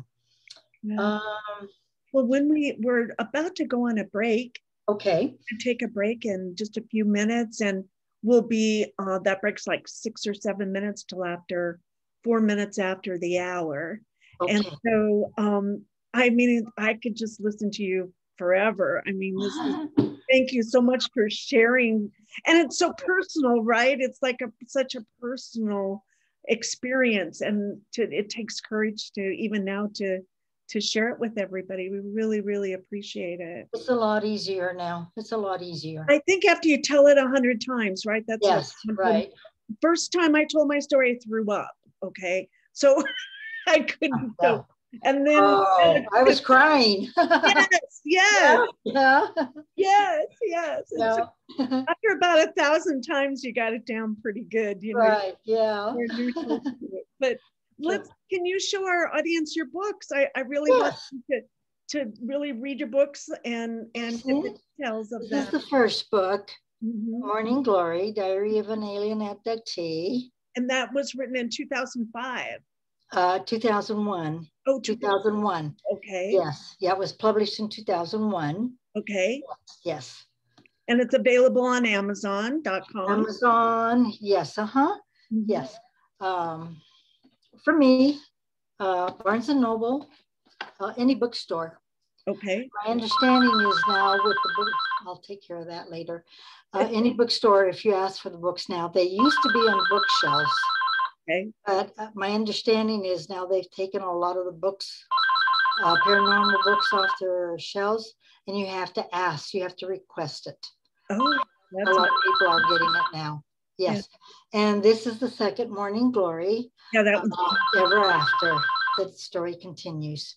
yeah. Um, well, when we were about to go on a break, okay, take a break in just a few minutes, and we'll be uh, that breaks like six or seven minutes till after four minutes after the hour, okay. and so um, I mean, I could just listen to you forever. I mean, this is thank you so much for sharing, and it's so personal, right? It's like a such a personal experience, and to, it takes courage to even now to to share it with everybody. We really, really appreciate it. It's a lot easier now. It's a lot easier. I think after you tell it a hundred times, right? That's yes, right. First time I told my story, I threw up. Okay, so I couldn't oh, go. And then oh, I was crying. yes, yes, yeah, yes, yes. Yeah. So after about a thousand times, you got it down pretty good. You know, right? Yeah. But let's can you show our audience your books i, I really yes. want to to really read your books and and the details of this is the first book mm-hmm. morning glory diary of an alien abductee and that was written in 2005 uh 2001 oh 2001 okay yes yeah it was published in 2001 okay yes, and it's available on amazon.com amazon yes uh-huh mm-hmm. yes um for me, uh, Barnes and Noble, uh, any bookstore. Okay. My understanding is now with the book, I'll take care of that later. Uh, any bookstore, if you ask for the books now, they used to be on bookshelves. Okay. But uh, my understanding is now they've taken a lot of the books, uh, paranormal books off their shelves, and you have to ask, you have to request it. Oh, a lot of people are getting it now. Yes. Yeah. And this is the second morning glory. Yeah, that one's uh, ever after. The story continues.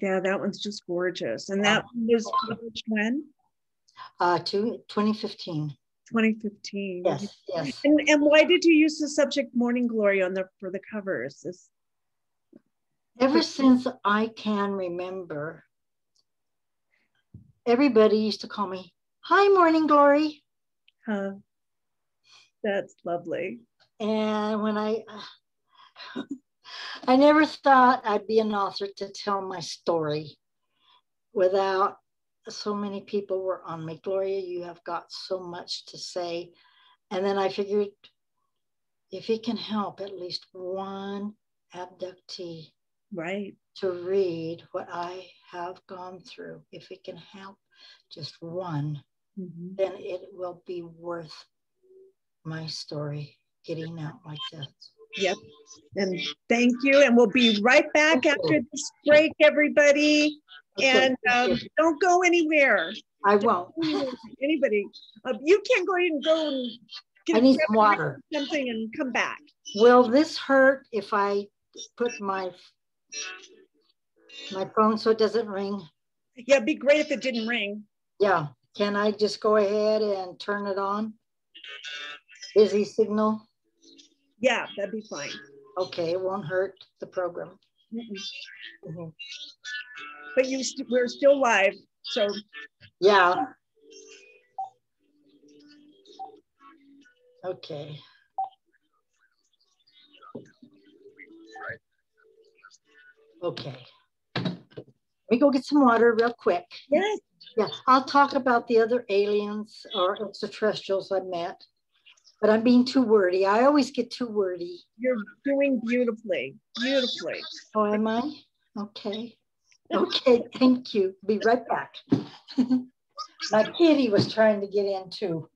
Yeah, that one's just gorgeous. And that was published when? Uh, to 2015. 2015. Yes, yes. And, and why did you use the subject morning glory on the for the covers? Ever since I can remember, everybody used to call me, Hi, Morning Glory. Huh. That's lovely. And when I, I never thought I'd be an author to tell my story without so many people were on me. Gloria, you have got so much to say. And then I figured if it can help at least one abductee right to read what I have gone through, if it can help just one, mm-hmm. then it will be worth my story getting out like this. Yep. And thank you. And we'll be right back after this break, everybody. And um, don't go anywhere. I won't. Anybody. Uh, you can't go and go and I need some water. Something and come back. Will this hurt if I put my my phone so it doesn't ring? Yeah, it'd be great if it didn't ring. Yeah. Can I just go ahead and turn it on? Busy signal? Yeah, that'd be fine. Okay, it won't hurt the program. Mm -mm. But you, st we're still live, so. Yeah. Okay. Okay. Let me go get some water real quick. Yes. Yeah, I'll talk about the other aliens or extraterrestrials I met, but I'm being too wordy. I always get too wordy. You're doing beautifully, beautifully. Oh, am I? Okay. Okay, thank you. Be right back. My kitty was trying to get in too.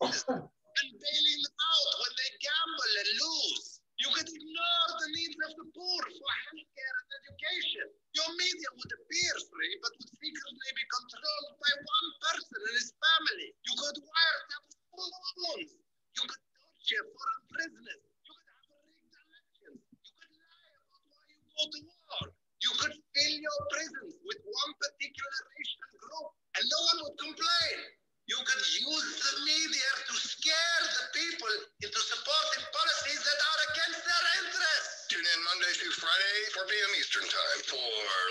and out when they gamble and lose. You could ignore the needs of the poor for healthcare and education. Your media would appear free, but would secretly be controlled by one person and his family. You could wiretap phones. You could torture foreign prisoners. You could have rigged elections. You could lie about why you go to war. You could fill your prisons with one particular racial group, and no one would complain. You could use the media to scare the people into supporting policies that are against their interests. Tune in Monday through Friday, 4 p.m. Eastern Time for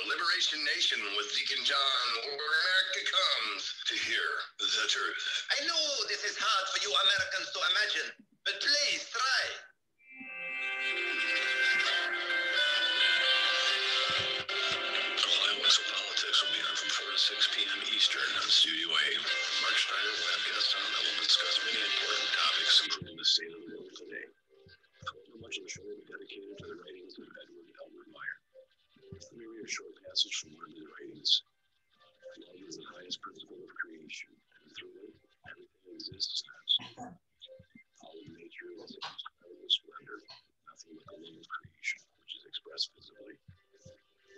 Liberation Nation with Deacon John, where America comes to hear the truth. I know this is hard for you Americans to imagine, but please try. Politics will be on from 4 to 6 p.m. Eastern on Studio A. Mark Steiner will have guests on that will discuss many important topics, including the state of the world today. However, much of the show will be dedicated to the writings of Edward Elmer Meyer. Let me read a short passage from one of his writings. Love is the highest principle of creation, and through it, everything exists absolutely. All of nature is incredible splendor, nothing but the love of creation, which is expressed visibly.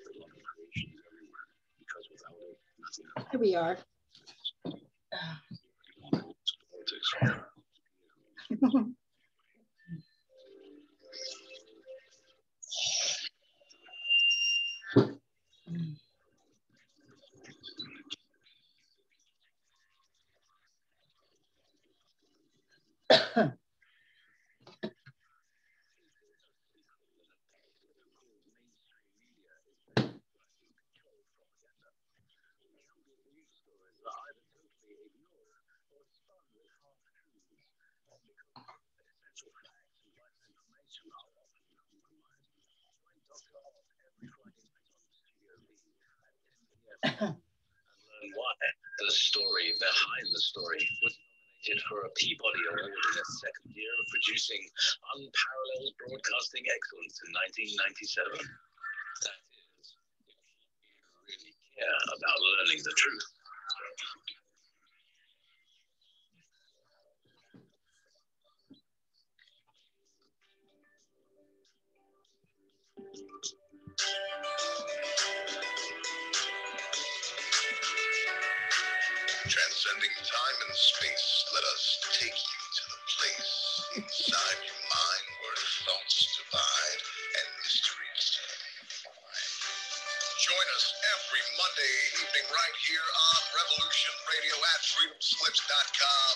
The love of creation is everywhere, because without it, nothing else. Here we are. the story behind the story was nominated for a Peabody Award in its second year of producing unparalleled broadcasting excellence in 1997. That is, if you really care about learning the truth. Transcending time and space, let us take you to the place inside your mind where thoughts divide and mysteries. Join us every Monday evening right here on Revolution Radio at freedomslips.com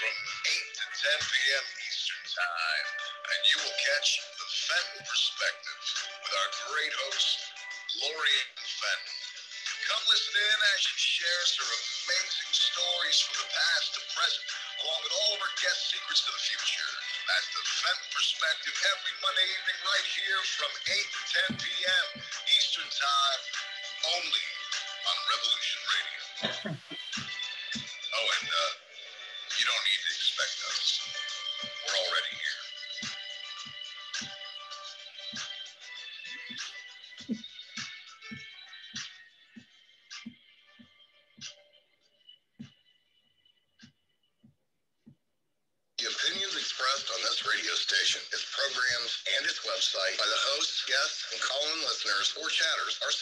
from 8 to 10 p.m. Eastern Time. And you will catch the Fenton Perspective with our great host, Lori Fenton. Come listen in as she shares her amazing stories from the past to present, along with all of her guest secrets to the future. That's the Fenton Perspective every Monday evening right here from 8 to 10 p.m. Eastern Time, only on Revolution Radio.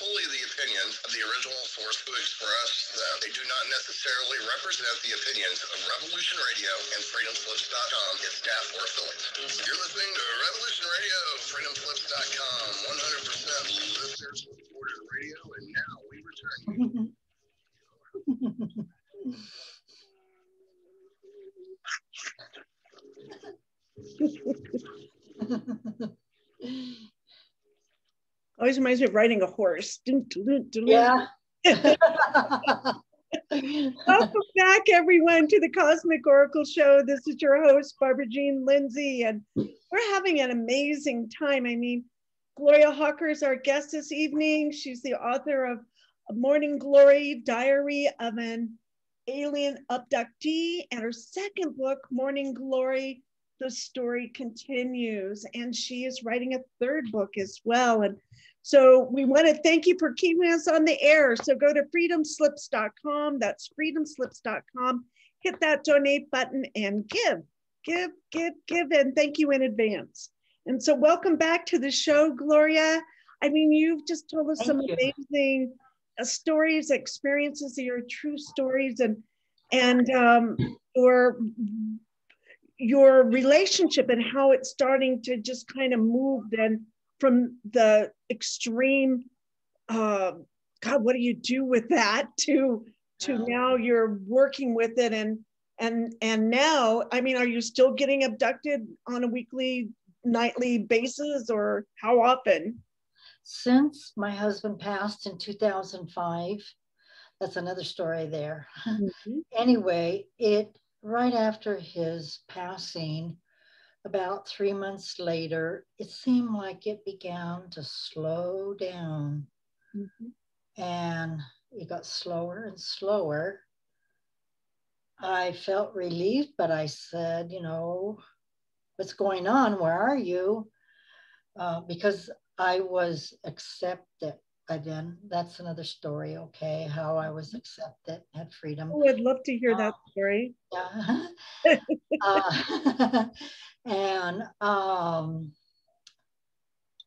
solely the opinions of the original source who expressed them. They do not necessarily represent the opinions of Revolution Radio and FreedomSlips.com, its staff or affiliates. You're listening to Revolution Radio, FreedomSlips.com, 100% listeners-supported radio, and now we return. Always reminds me of riding a horse. Yeah. Welcome back, everyone, to the Cosmic Oracle Show. This is your host, Barbara Jean Lindsey, and we're having an amazing time. I mean, Gloria Hawker is our guest this evening. She's the author of Morning Glory, Diary of an Alien Abductee, and her second book, Morning Glory, the story continues. And she is writing a third book as well. And so we want to thank you for keeping us on the air. So go to freedomslips.com. That's freedomslips.com. Hit that donate button and give, give, give, give, and thank you in advance. And so welcome back to the show, Gloria. I mean, you've just told us thank some you. amazing uh, stories, experiences, your true stories, and and um, your your relationship and how it's starting to just kind of move then from the extreme uh, god what do you do with that to to now you're working with it and and and now i mean are you still getting abducted on a weekly nightly basis or how often? Since my husband passed in 2005 that's another story there. Mm-hmm. anyway it right after his passing, about three months later, it seemed like it began to slow down. Mm-hmm. And it got slower and slower. I felt relieved, but I said, you know, what's going on? Where are you? Uh, because I was accepted then that's another story okay how i was accepted had freedom oh i'd love to hear uh, that story yeah uh, and um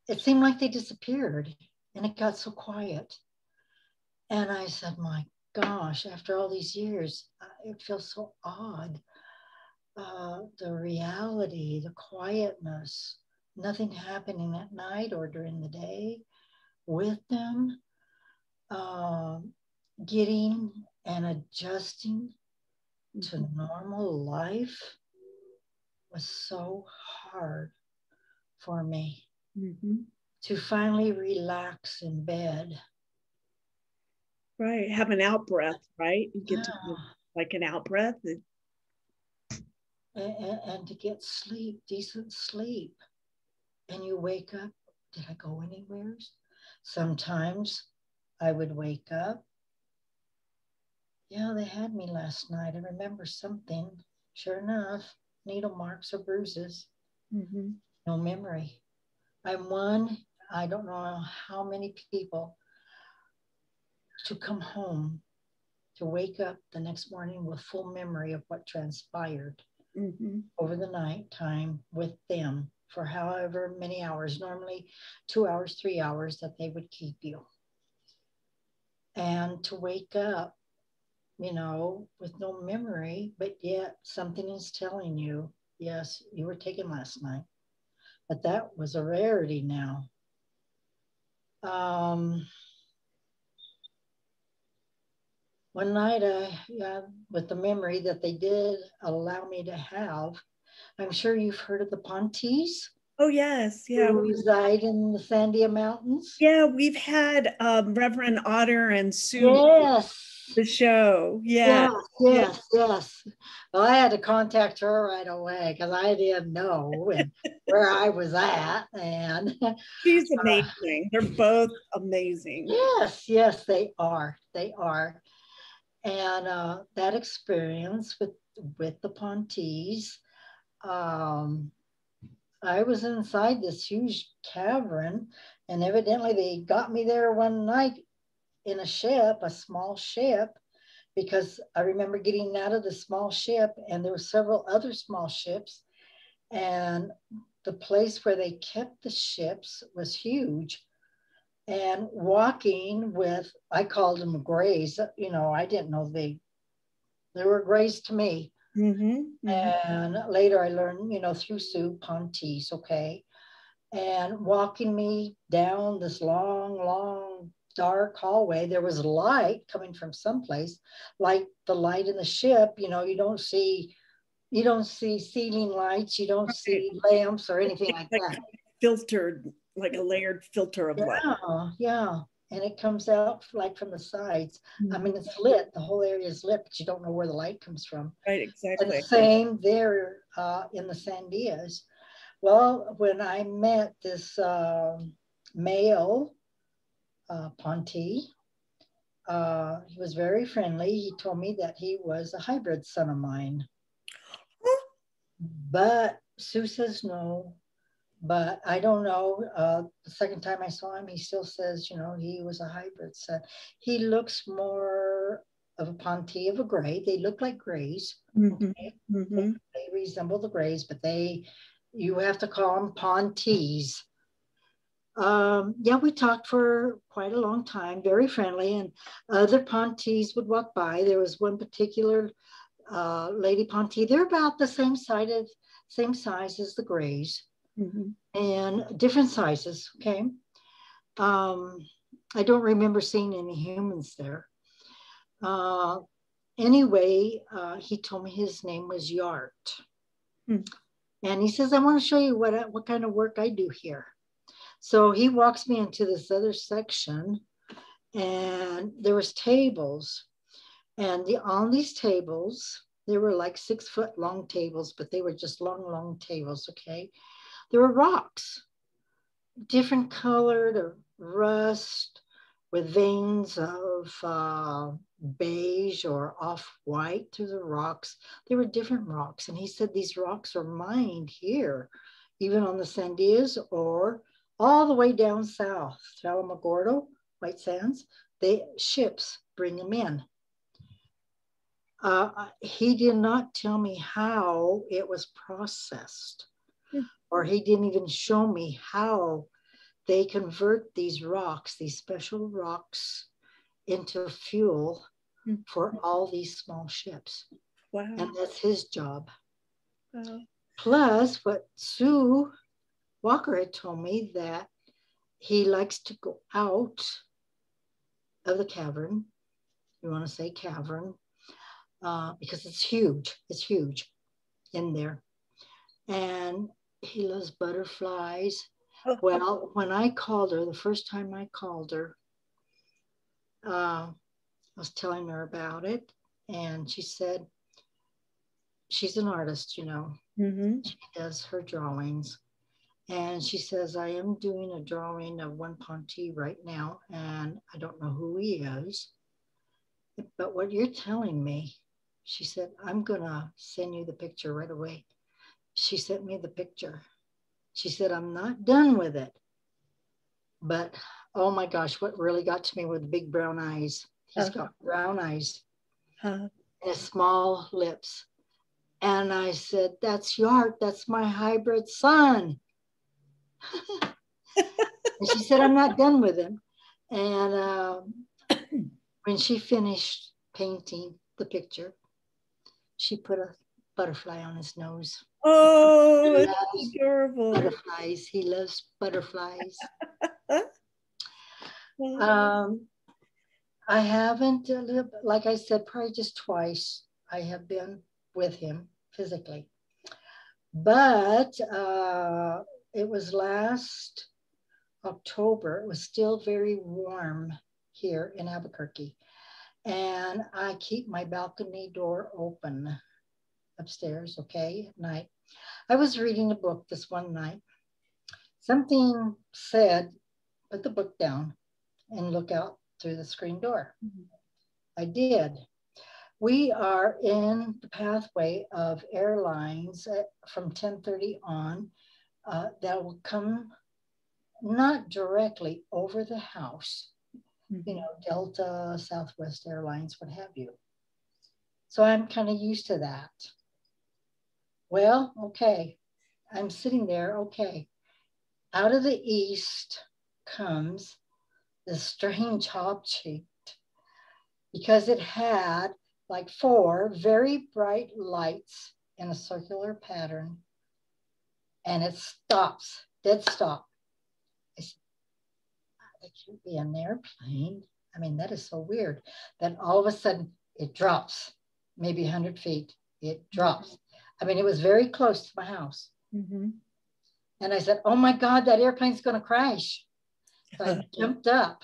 it seemed like they disappeared and it got so quiet. And i said my gosh after all these years it feels so odd. Uh, the reality the quietness nothing happening at night or during the day with them, uh, getting and adjusting to mm-hmm. normal life was so hard for me mm-hmm. to finally relax in bed. Right, have an out breath, right? You get yeah. to like an out breath. And, and, and to get sleep, decent sleep. And you wake up, did I go anywhere? Sometimes I would wake up. Yeah, they had me last night. I remember something. Sure enough, needle marks or bruises. Mm-hmm. No memory. I'm one, I don't know how many people to come home to wake up the next morning with full memory of what transpired mm-hmm. over the night time with them for however many hours, normally two hours, three hours that they would keep you. And to wake up, you know, with no memory, but yet something is telling you, yes, you were taken last night. But that was a rarity now. Um, one night, I, yeah, with the memory that they did allow me to have, I'm sure you've heard of the Pontes. Oh yes, yeah. Who reside in the Sandia Mountains. Yeah, we've had um, Reverend Otter and Sue. Yes. The show, yeah. Yes, yes, yes. Well, I had to contact her right away because I didn't know where I was at, and she's uh, amazing. Uh, They're both amazing. Yes, yes, they are. They are, and uh, that experience with with the Pontes um, I was inside this huge cavern, and evidently they got me there one night in a ship, a small ship, because I remember getting out of the small ship, and there were several other small ships, and the place where they kept the ships was huge. And walking with, I called them grays. You know, I didn't know they they were grays to me. Mm-hmm, mm-hmm. And later I learned, you know, through Sue Pontice, okay. And walking me down this long, long, dark hallway, there was light coming from someplace, like the light in the ship. You know, you don't see, you don't see ceiling lights, you don't see lamps or anything like that. Filtered, like a layered filter of yeah, light. Yeah, and it comes out like from the sides. Mm-hmm. I mean, it's lit. The whole area is lit, but you don't know where the light comes from. Right, exactly. And the same there uh, in the Sandias. Well, when I met this uh, male uh, Ponte, uh, he was very friendly. He told me that he was a hybrid son of mine. but Sue says no but I don't know. Uh, the second time I saw him, he still says, you know, he was a hybrid son. He looks more of a Ponte of a gray. They look like grays. Mm-hmm. Okay? Mm-hmm. They resemble the grays, but they, you have to call them Pontes. Um, yeah, we talked for quite a long time, very friendly, and other Pontees would walk by. There was one particular uh, lady Pontee. They're about the same size of, same size as the grays mm-hmm. and different sizes. Okay. Um, I don't remember seeing any humans there. Uh, anyway, uh, he told me his name was Yart. Mm. And he says, I want to show you what, what kind of work I do here. So he walks me into this other section and there was tables and the, on these tables, they were like six foot long tables, but they were just long, long tables, okay? there were rocks, different colored of rust with veins of uh, beige or off-white through the rocks. There were different rocks. And he said these rocks are mined here, even on the Sandias or all the way down south, Alamogordo, White Sands, they ships bring them in. Uh, he did not tell me how it was processed or he didn't even show me how they convert these rocks, these special rocks, into fuel mm-hmm. for all these small ships. Wow. And that's his job. Wow. Plus, what Sue Walker had told me that he likes to go out of the cavern. You want to say cavern uh, because it's huge. It's huge in there. And he loves butterflies. Oh. Well, when I called her, the first time I called her, uh, I was telling her about it, and she said, she's an artist, you know. Mm-hmm. She does her drawings. And she says, I am doing a drawing of one Ponte right now, and I don't know who he is. But what you're telling me, she said, I'm going to send you the picture right away she sent me the picture. She said, I'm not done with it. But oh my gosh, what really got to me were the big brown eyes. He's uh-huh. got brown eyes uh-huh. and small lips. And I said, That's Yart. That's my hybrid son. And she said, I'm not done with him. And um, when she finished painting the picture, she put a butterfly on his nose. Oh, that's adorable. Butterflies. He loves butterflies. um, I haven't, uh, like I said, probably just twice I have been with him physically. But uh, it was last October. It was still very warm here in Albuquerque. And I keep my balcony door open upstairs, okay, at night. I was reading a book this one night. Something said, put the book down and look out through the screen door. Mm-hmm. I did. We are in the pathway of airlines from 1030 on uh, that will come not directly over the house, mm-hmm. you know, Delta, Southwest Airlines, what have you. So I'm kind of used to that. Well, okay. I'm sitting there, okay. Out of the east comes this strange object because it had like four very bright lights in a circular pattern and it stops, dead stop. I said, that can't be an airplane. I mean, that is so weird. Then all of a sudden it drops, maybe 100 feet. It drops. I mean, it was very close to my house. Mm-hmm. And I said, Oh my God, that airplane's going to crash. So I jumped up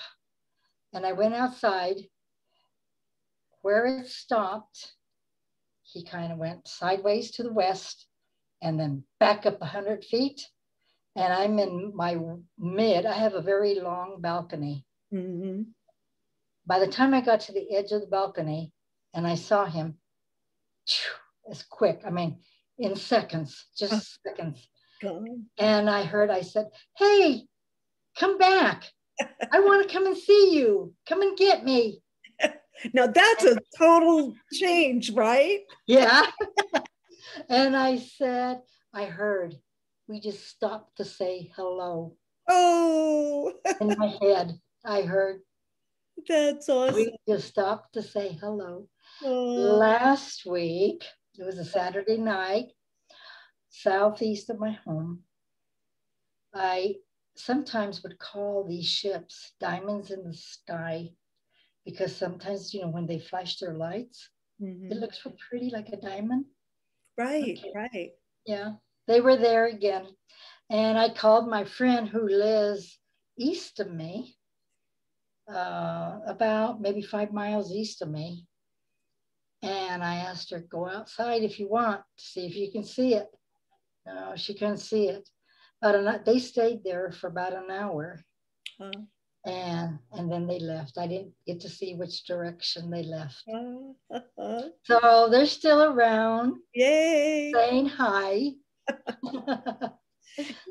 and I went outside. Where it stopped, he kind of went sideways to the west and then back up 100 feet. And I'm in my mid, I have a very long balcony. Mm-hmm. By the time I got to the edge of the balcony and I saw him, it's quick. I mean, in seconds, just seconds. And I heard, I said, Hey, come back. I want to come and see you. Come and get me. Now that's a total change, right? Yeah. and I said, I heard, we just stopped to say hello. Oh. in my head, I heard. That's awesome. We just stopped to say hello. Oh. Last week, it was a Saturday night, southeast of my home. I sometimes would call these ships diamonds in the sky because sometimes, you know, when they flash their lights, mm-hmm. it looks so pretty like a diamond. Right, okay. right. Yeah, they were there again. And I called my friend who lives east of me, uh, about maybe five miles east of me. And I asked her, go outside if you want to see if you can see it. No, she couldn't see it. But they stayed there for about an hour. Huh. And and then they left. I didn't get to see which direction they left. So they're still around. Yay. Saying hi.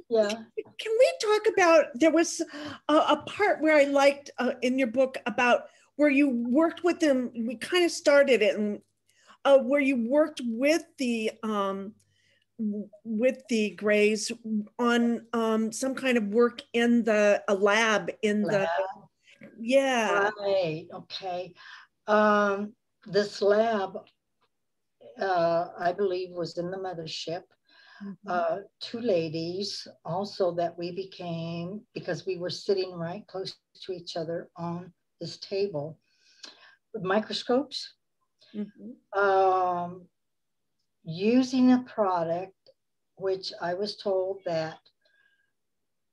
yeah. Can we talk about there was a, a part where I liked uh, in your book about where you worked with them. We kind of started it and uh, where you worked with the um, with the Greys on um, some kind of work in the a lab in lab. the yeah right okay um, this lab uh, I believe was in the mothership. Mm-hmm. Uh, two ladies also that we became because we were sitting right close to each other on this table with microscopes mm-hmm. um, using a product which I was told that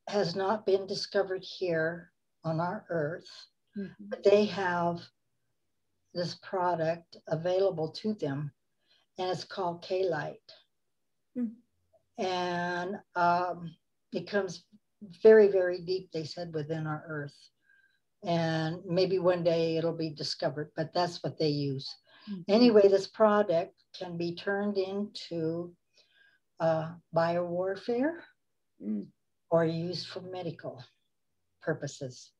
has not been discovered here on our earth, mm-hmm. but they have this product available to them, and it's called K-Light. Mm-hmm. And um, it comes very, very deep, they said, within our earth. And maybe one day it'll be discovered, but that's what they use. Mm-hmm. Anyway, this product can be turned into uh, biowarfare mm. or used for medical purposes.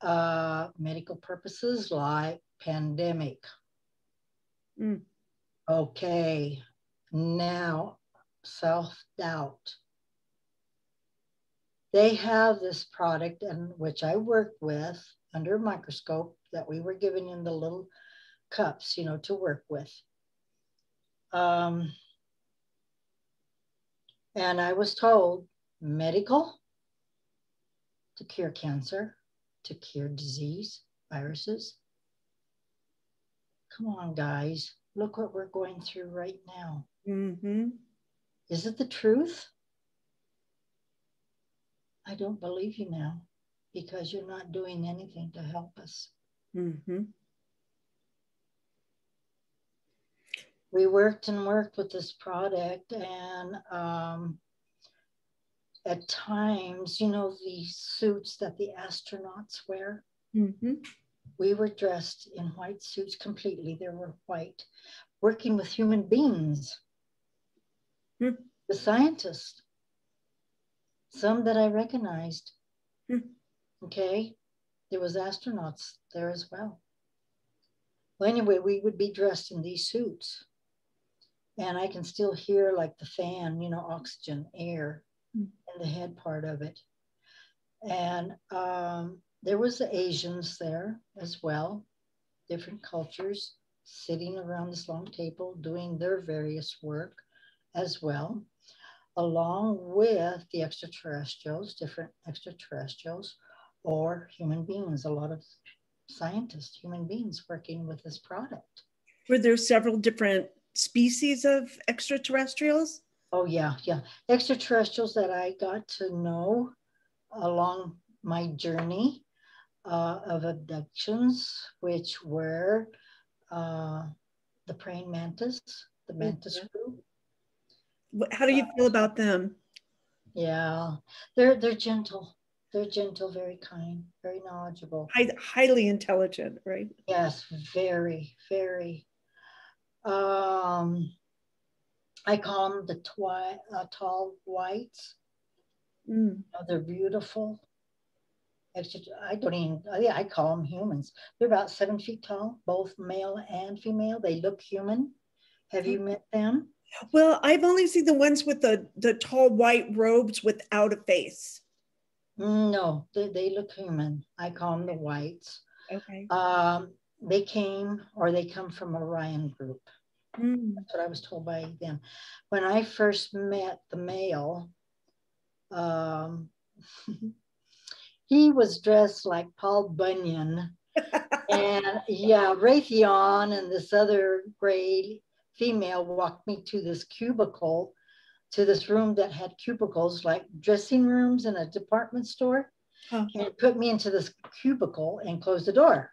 Uh, medical purposes like pandemic. Mm. Okay, now self doubt. They have this product, and which I worked with under a microscope that we were given in the little cups, you know, to work with. Um, and I was told medical to cure cancer, to cure disease, viruses. Come on, guys. Look what we're going through right now. Mm-hmm. Is it the truth? I don't believe you now because you're not doing anything to help us. Mm-hmm. We worked and worked with this product and um, at times you know the suits that the astronauts wear? Mm-hmm. we were dressed in white suits completely. They were white. Working with human beings. Mm. the scientists. Some that i recognized. Mm. okay? There was astronauts there as well. Well anyway we would be dressed in these suits and I can still hear like the fan, you know, oxygen, air mm. in the head part of it. And um, there was the Asians there as well, different cultures sitting around this long table doing their various work as well, along with the extraterrestrials, different extraterrestrials or human beings, a lot of scientists, human beings working with this product. Were there several different species of extraterrestrials? Oh, yeah, yeah. Extraterrestrials that I got to know along my journey uh, of abductions, which were uh, the praying mantis, the mantis mm-hmm. group. How do you uh, feel about them? Yeah, they're they're gentle. They're gentle, very kind, very knowledgeable. High, highly intelligent, right? Yes, very, very. Um, I call them the twi- uh, tall whites. Mm. Oh, they're beautiful. I don't even, yeah, I call them humans. They're about seven feet tall, both male and female. They look human. Have you met them? Well, I've only seen the ones with the, the tall white robes without a face. No, they, they look human. I call them the whites. Okay. Um, they came or they come from Orion group. Mm. That's what I was told by them. When I first met the male, um, he was dressed like Paul Bunyan. and yeah, Raytheon and this other gray female walked me to this cubicle, to this room that had cubicles like dressing rooms in a department store. Oh. And put me into this cubicle and closed the door.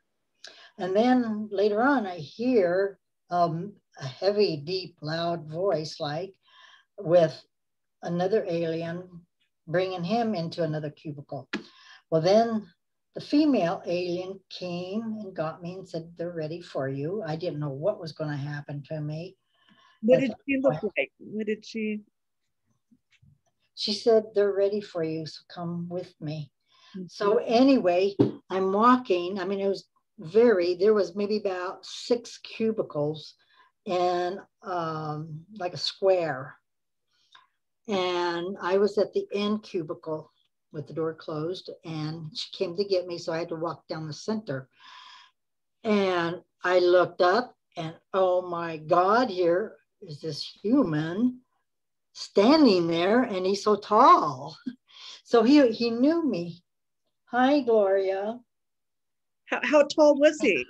And then later on, I hear um, a heavy, deep, loud voice, like with another alien bringing him into another cubicle. Well, then the female alien came and got me and said, They're ready for you. I didn't know what was going to happen to me. What did she look like? What did she? She said, They're ready for you. So come with me. Mm-hmm. So, anyway, I'm walking. I mean, it was very, there was maybe about six cubicles and um, like a square. And I was at the end cubicle with the door closed and she came to get me. So I had to walk down the center. And I looked up and oh my God, here is this human standing there and he's so tall. So he, he knew me. Hi, Gloria. How, how tall was he?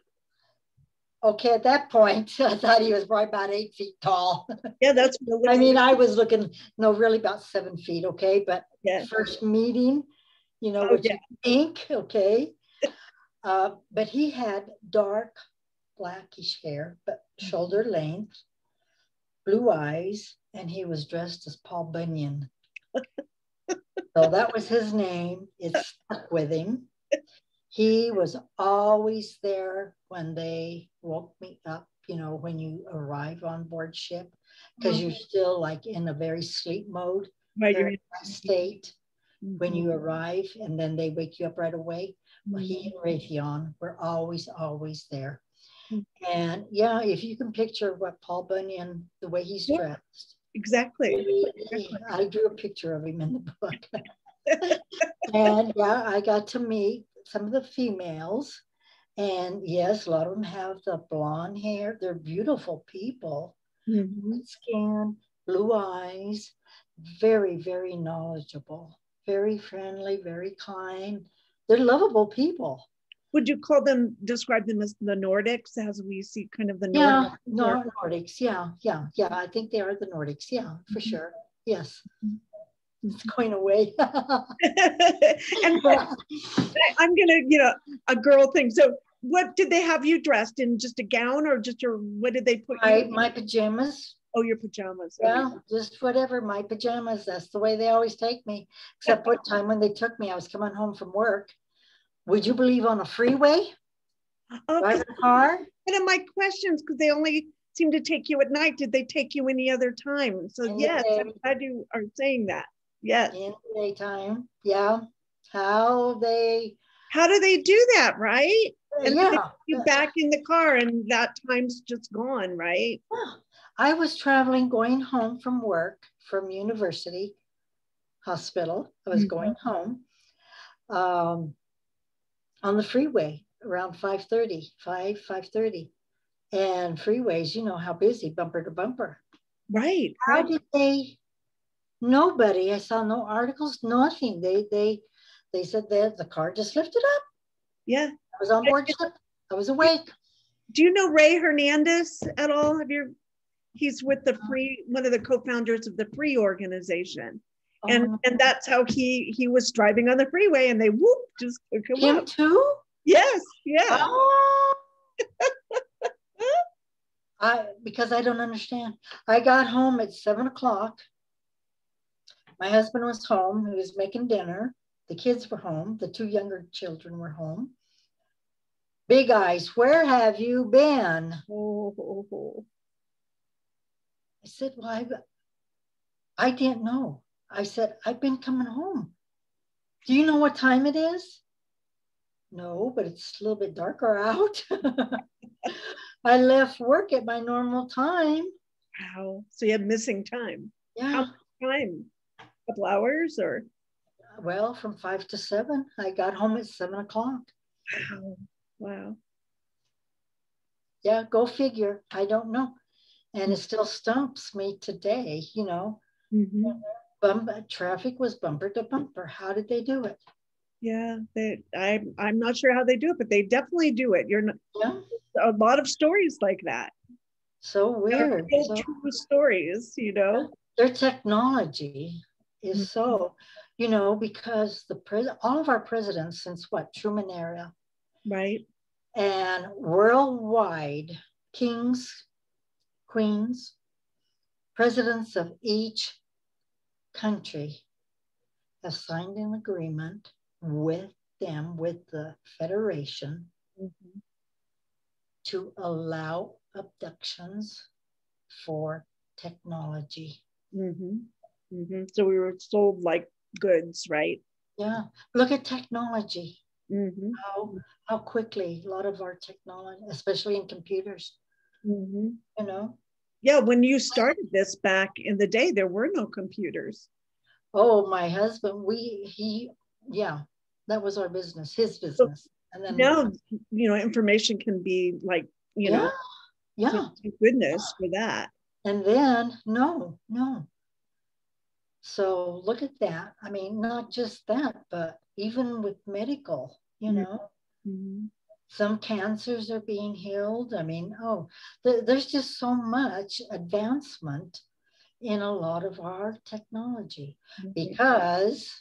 okay, at that point, I thought he was probably about eight feet tall. Yeah, that's. I mean, I was looking, no, really about seven feet, okay, but yeah. first meeting, you know, oh, which yeah. ink, okay. uh, but he had dark blackish hair, but shoulder length, blue eyes, and he was dressed as Paul Bunyan. so that was his name. It stuck with him. He was always there when they woke me up, you know, when you arrive on board ship, because mm-hmm. you're still like in a very sleep mode, right, state mm-hmm. when you arrive, and then they wake you up right away. Mm-hmm. Well, he and Raytheon were always, always there. Mm-hmm. And yeah, if you can picture what Paul Bunyan, the way he's yeah, dressed. Exactly. He, I drew a picture of him in the book. and yeah, I got to meet some of the females. And yes, a lot of them have the blonde hair. They're beautiful people, mm-hmm. skin, blue eyes, very, very knowledgeable, very friendly, very kind. They're lovable people. Would you call them, describe them as the Nordics, as we see kind of the Nordics? Yeah, no, Nordics. Yeah, yeah, yeah. I think they are the Nordics. Yeah, for mm-hmm. sure. Yes. It's going away. and I'm gonna, you know, a girl thing. So what did they have you dressed in? Just a gown or just your what did they put my, you in? My pajamas. Oh, your pajamas. Yeah, okay. just whatever, my pajamas. That's the way they always take me. Except one time when they took me, I was coming home from work. Would you believe on a freeway? Oh, a car? One of my questions, because they only seem to take you at night. Did they take you any other time? So and yes, I'm glad you are saying that. Yes. In the daytime. Yeah. How they how do they do that, right? And yeah. you back in the car and that time's just gone, right? Yeah. I was traveling, going home from work from university hospital. I was mm-hmm. going home um, on the freeway around 5.30, 5, 5.30. And freeways, you know how busy, bumper to bumper. Right. How right. did they, nobody, I saw no articles, nothing. They, they, they said that the car just lifted up. Yeah. I was on board ship. I was awake. Do you know Rey Hernandez at all? Have you? He's with the free, one of the co-founders of the Free organization, and oh. and that's how he he was driving on the freeway, and they whoop just him up. too. Yes, yeah. Oh. I because I don't understand. I got home at seven o'clock. My husband was home. He was making dinner. The kids were home. The two younger children were home. Big Eyes, where have you been? Oh. I said, Well, I, I didn't know. I said, I've been coming home. Do you know what time it is? No, but it's a little bit darker out. I left work at my normal time. Wow. So you had missing time. Yeah. How much time? Couple hours or? Well, from five to seven. I got home at seven o'clock. Wow. Wow. Yeah, go figure. I don't know. And it still stumps me today, you know. Mm-hmm. Bump, traffic was bumper to bumper. How did they do it? Yeah, they, I, I'm not sure how they do it, but they definitely do it. You're not, yeah. a lot of stories like that. So weird. So, true stories, you know. Their technology is mm-hmm. so, you know, because the pres all of our presidents since what Truman era, right, and worldwide kings, queens, presidents of each country have signed an agreement with them, with the Federation, mm-hmm. to allow abductions for technology. Mm-hmm. Mm-hmm. So we were sold like goods, right? Yeah. Look at technology. Mm-hmm. How how quickly a lot of our technology, especially in computers, mm-hmm. you know. Yeah, when you started this back in the day, there were no computers. Oh, my husband, we he yeah, that was our business, his business. So and then now you know information can be like you yeah, know yeah, goodness for that. And then no, no. So look at that. I mean, not just that, but even with medical, you know, mm-hmm. some cancers are being healed. I mean, oh, th- there's just so much advancement in a lot of our technology mm-hmm. because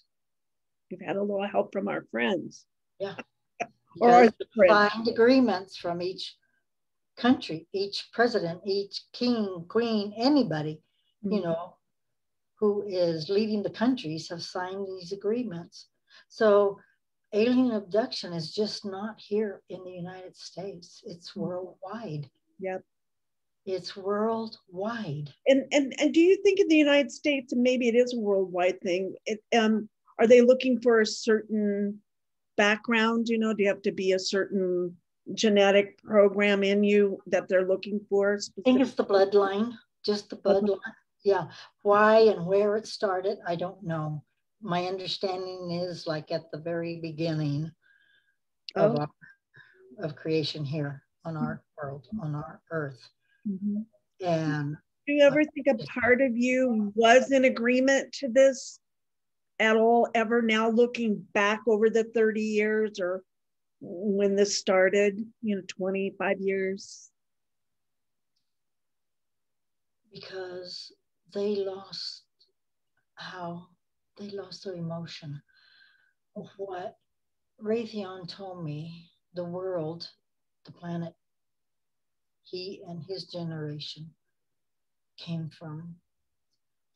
we've had a lot of help from our friends. Yeah. or find agreements from each country, each president, each king, queen, anybody, mm-hmm. you know, who is leading the countries have signed these agreements. So alien abduction is just not here in the United States. It's mm-hmm. worldwide. Yep. It's worldwide. And and and do you think in the United States, maybe it is a worldwide thing, it, um, are they looking for a certain background? You know, do you have to be a certain genetic program in you that they're looking for? I think it's the bloodline, just the bloodline. Yeah. Why and where it started, I don't know my understanding is like at the very beginning oh. of, our, of creation here on our world, on our earth. Mm-hmm. And do you ever think a part of you was in agreement to this at all ever now looking back over the 30 years or when this started, you know, 25 years? Because they lost how they lost their emotion. What Raytheon told me, the world, the planet, he and his generation came from,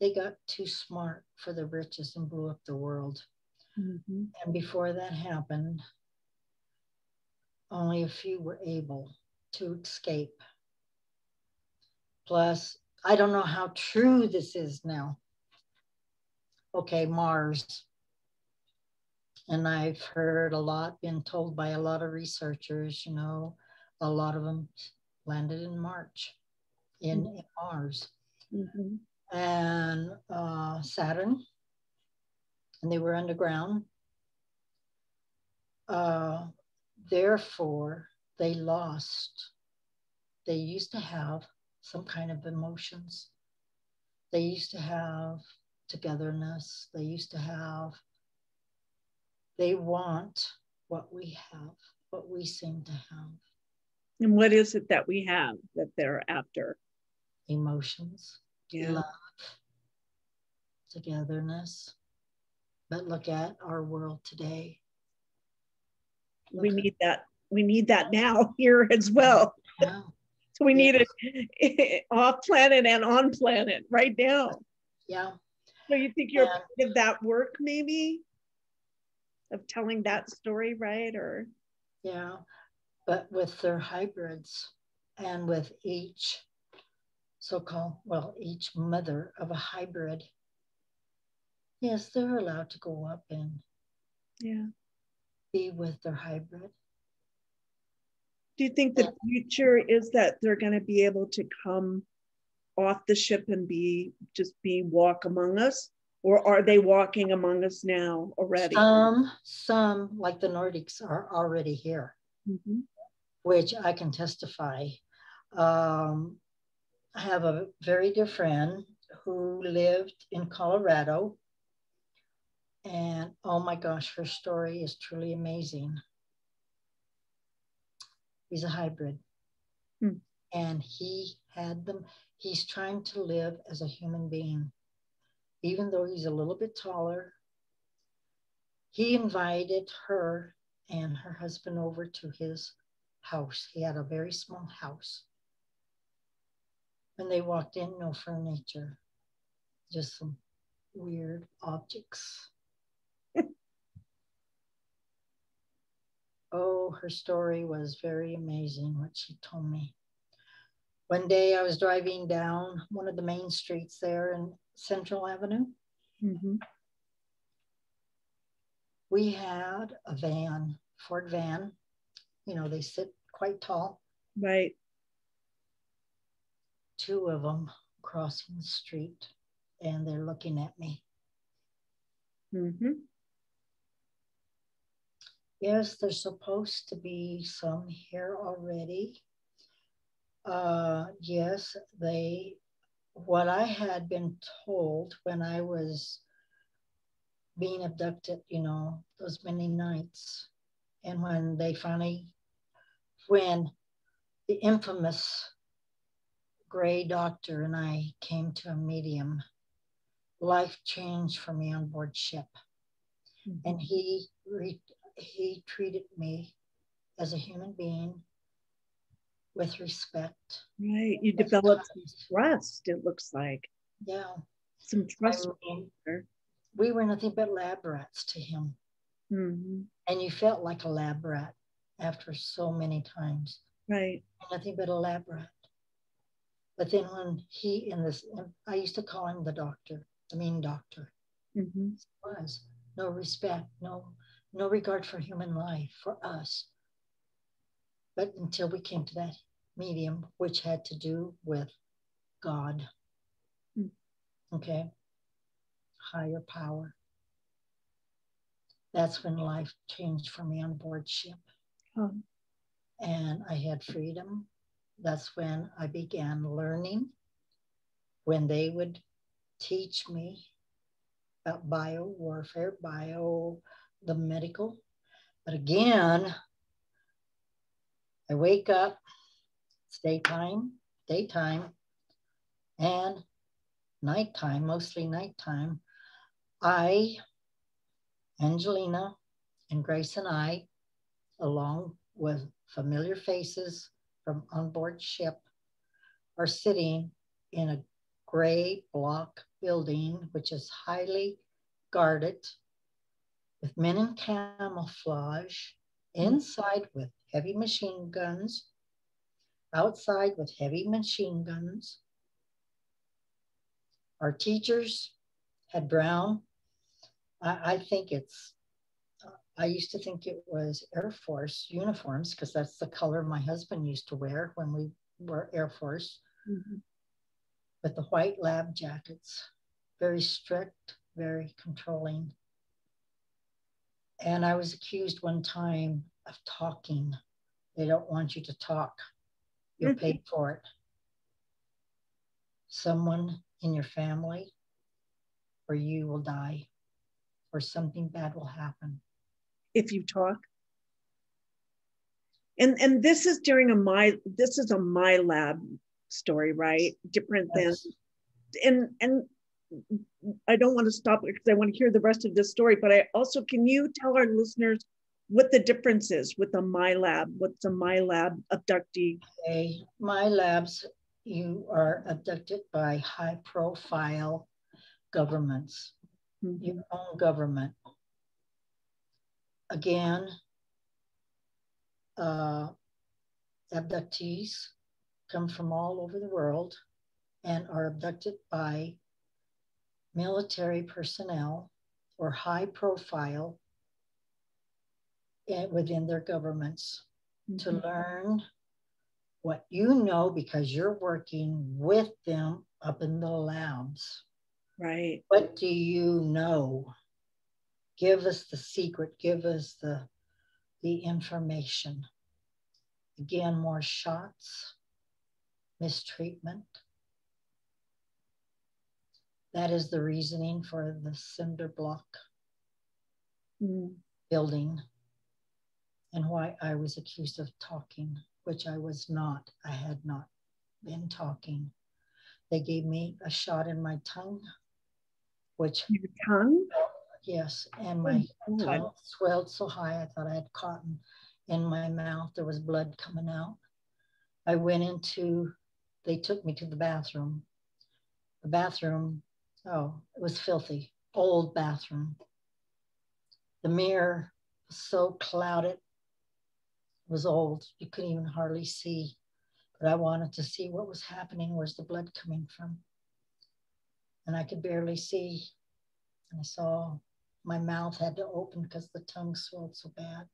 they got too smart for the riches and blew up the world. Mm-hmm. And before that happened, only a few were able to escape. Plus, I don't know how true this is now okay, Mars. And I've heard a lot, been told by a lot of researchers, you know, a lot of them landed in March. in, mm-hmm. in Mars mm-hmm. and uh, Saturn, and they were underground. Uh, therefore, they lost. They used to have some kind of emotions. They used to have togetherness. They used to have, they want what we have, what we seem to have. And what is it that we have that they're after? Emotions, yeah. love, togetherness. But look at our world today. Look we need that. We need that now here as well. We yeah. need it off planet and on planet right now. Yeah. So you think you're part of that work maybe? Of telling that story, right? Or yeah but with their hybrids and with each so-called, well, each mother of a hybrid, yes, they're allowed to go up and yeah, be with their hybrid. Do you think the future is that they're going to be able to come off the ship and be just be walk among us? Or are they walking among us now already? Some, some like the Nordics are already here. Mm-hmm which I can testify. Um, I have a very dear friend who lived in Colorado. And oh my gosh, her story is truly amazing. He's a hybrid. Hmm. And he had them, he's trying to live as a human being. Even though he's a little bit taller, he invited her and her husband over to his house. He had a very small house. When they walked in, no furniture, just some weird objects. Oh, her story was very amazing, what she told me. One day I was driving down one of the main streets there in Central Avenue. Mm-hmm. We had a van, Ford van, you know, they sit quite tall. Right. Two of them crossing the street and they're looking at me. Mm-hmm. Yes, there's supposed to be some here already. Uh, yes, they, what I had been told when I was being abducted, you know, those many nights, and when they finally when the infamous gray doctor and I came to a medium, life changed for me on board ship. Mm-hmm. And he re- he treated me as a human being with respect. Right. You developed trust, it looks like. Yeah. Some trust. I mean, we were nothing but lab rats to him. Mm-hmm. And you felt like a lab rat after so many times. Right. Nothing but a lab rat. But then when he in this, I used to call him the doctor, the mean doctor. Mm-hmm. Was no respect, no no regard for human life for us. But until we came to that medium, which had to do with God. Mm. Okay, higher power. That's when life changed for me on board ship. Oh. And I had freedom. That's when I began learning. When they would teach me about bio warfare, bio, the medical. But again, I wake up, it's daytime, daytime, and nighttime, mostly nighttime. I, Angelina, and Grace and I along with familiar faces from onboard ship, are sitting in a gray block building, which is highly guarded with men in camouflage, inside with heavy machine guns, outside with heavy machine guns. Our teachers had brown. I, I think it's I used to think it was Air Force uniforms because that's the color my husband used to wear when we were Air Force. Mm-hmm. with the white lab jackets, very strict, very controlling. And I was accused one time of talking. They don't want you to talk. You're mm-hmm. paid for it. Someone in your family or you will die or something bad will happen. If you talk? And and this is during a my this is a MILAB story, right? Different yes. than and and I don't want to stop because I want to hear the rest of this story, but I also can you tell our listeners what the difference is with a MILAB? What's a MILAB abductee? Okay, MILABs, you are abducted by high profile governments, mm-hmm. your own government. Again, uh, abductees come from all over the world and are abducted by military personnel or high profile within their governments mm-hmm. to learn what you know because you're working with them up in the labs. Right. What do you know? Give us the secret, give us the the information. Again, more shots, mistreatment. That is the reasoning for the cinder block mm. building and why I was accused of talking, which I was not. I had not been talking. They gave me a shot in my tongue, which. Your tongue? Yes, and my oh, tongue swelled so high I thought I had cotton in my mouth. There was blood coming out. I went into, they took me to the bathroom. The bathroom, oh, it was filthy, old bathroom. The mirror was so clouded it was old. You couldn't even hardly see. But I wanted to see what was happening. Where's the blood coming from? And I could barely see. And I saw my mouth had to open because the tongue swelled so bad.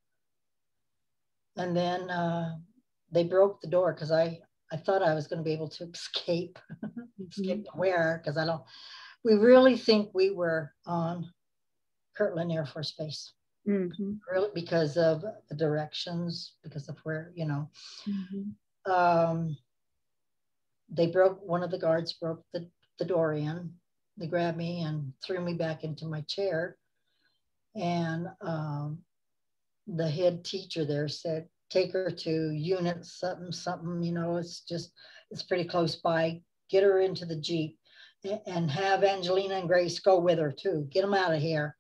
And then uh, they broke the door because I, I thought I was going to be able to escape, escape mm-hmm. where, because I don't, we really think we were on Kirtland Air Force Base mm-hmm. really because of the directions, because of where, you know. Mm-hmm. Um, they broke, one of the guards broke the, the door in. They grabbed me and threw me back into my chair. And um, the head teacher there said, take her to unit something, something, you know, it's just, it's pretty close by. Get her into the Jeep and have Angelina and Grace go with her too. Get them out of here.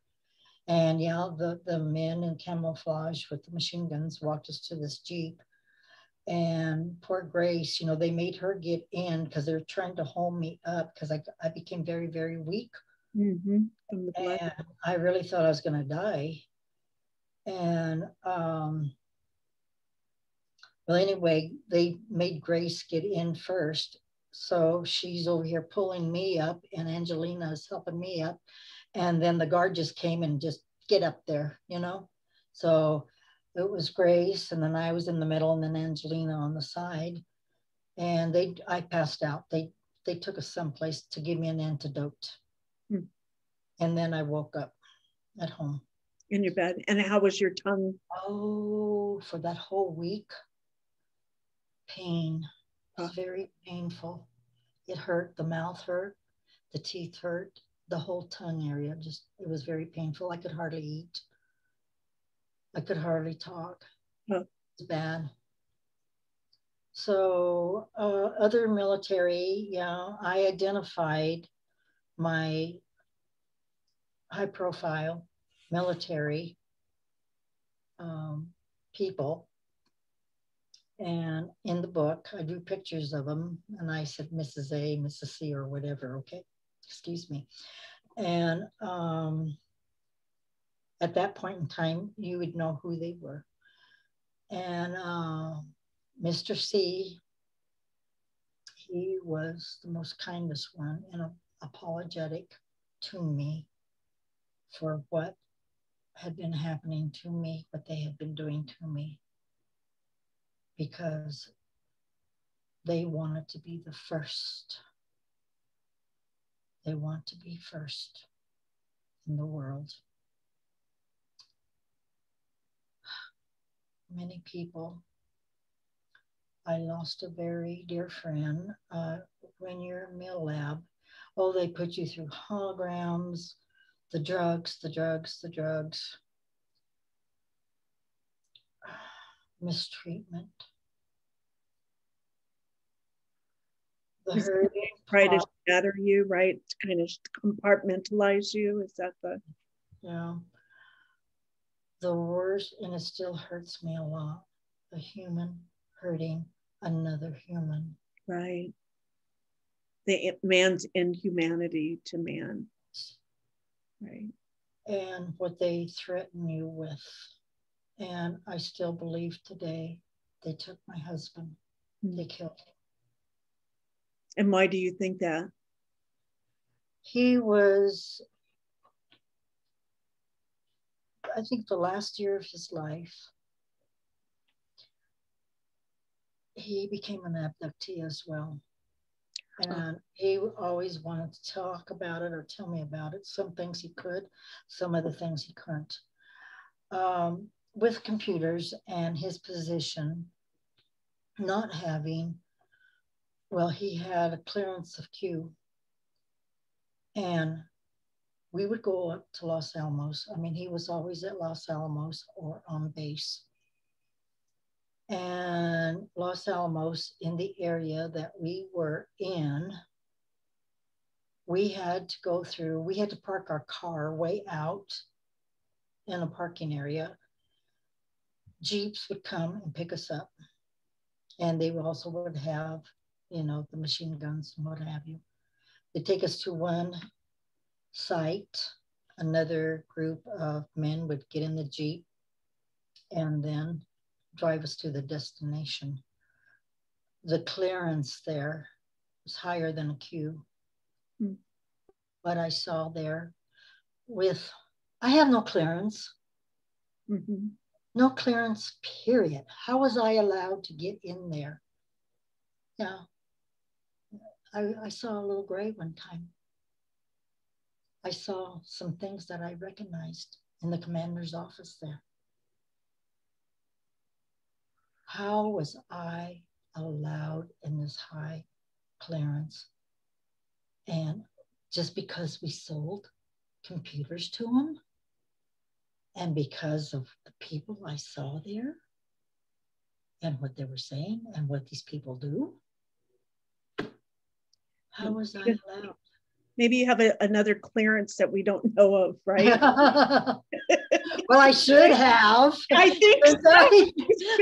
And yeah, the, the men in camouflage with the machine guns walked us to this Jeep. And poor Grace, you know, they made her get in because they're trying to hold me up because I, I became very, very weak. Mm-hmm. And I really thought I was going to die. And, um, well, anyway, they made Grace get in first. So she's over here pulling me up, and Angelina is helping me up and then the guard just came and just get up there, you know. So it was Grace, and then I was in the middle, and then Angelina on the side, and they I passed out. They they took us someplace to give me an antidote, hmm. and then I woke up at home in your bed. And how was your tongue? Oh, for that whole week, pain. It was very painful. It hurt. The mouth hurt. The teeth hurt the whole tongue area. Just it was very painful. I could hardly eat. I could hardly talk. Huh. It's bad. So uh, other military, yeah, I identified my high profile military um, people. And in the book, I drew pictures of them and I said Mrs. A, Mrs. C, or whatever, okay? excuse me. And um, at that point in time, you would know who they were. And uh, Mr. C, he was the most kindest one and apologetic to me for what had been happening to me, what they had been doing to me, because they wanted to be the first They want to be first in the world. Many people. I lost a very dear friend uh, when you're in MILAB. Oh, they put you through holograms, the drugs, the drugs, the drugs, mistreatment. The hurt, try to shatter you, right? To kind of compartmentalize you. Is that the? Yeah. The worst, and it still hurts me a lot. A human hurting another human. Right. The man's inhumanity to man. Right. And what they threaten you with. And I still believe today they took my husband, mm-hmm. they killed him. And why do you think that? He was, I think, the last year of his life. He became an abductee as well. And he always wanted to talk about it or tell me about it. Some things he could, some of the things he couldn't. Um, with computers and his position, not having, well, he had a clearance of Q. And we would go up to Los Alamos. I mean, he was always at Los Alamos or on base and Los Alamos in the area that we were in, we had to go through, we had to park our car way out in a parking area. Jeeps would come and pick us up. And they also would have, you know, the machine guns and what have you. They take us to one site. Another group of men would get in the Jeep and then drive us to the destination. The clearance there was higher than a Q. Hmm. What I saw there with, I have no clearance. Mm-hmm. No clearance, period. How was I allowed to get in there? Yeah. I, I saw a little gray one time. I saw some things that I recognized in the commander's office there. How was I allowed in this high clearance? And just because we sold computers to them, and because of the people I saw there, and what they were saying, and what these people do, how was I allowed? Maybe you have a, another clearance that we don't know of, right? well, I should have. I think so. I,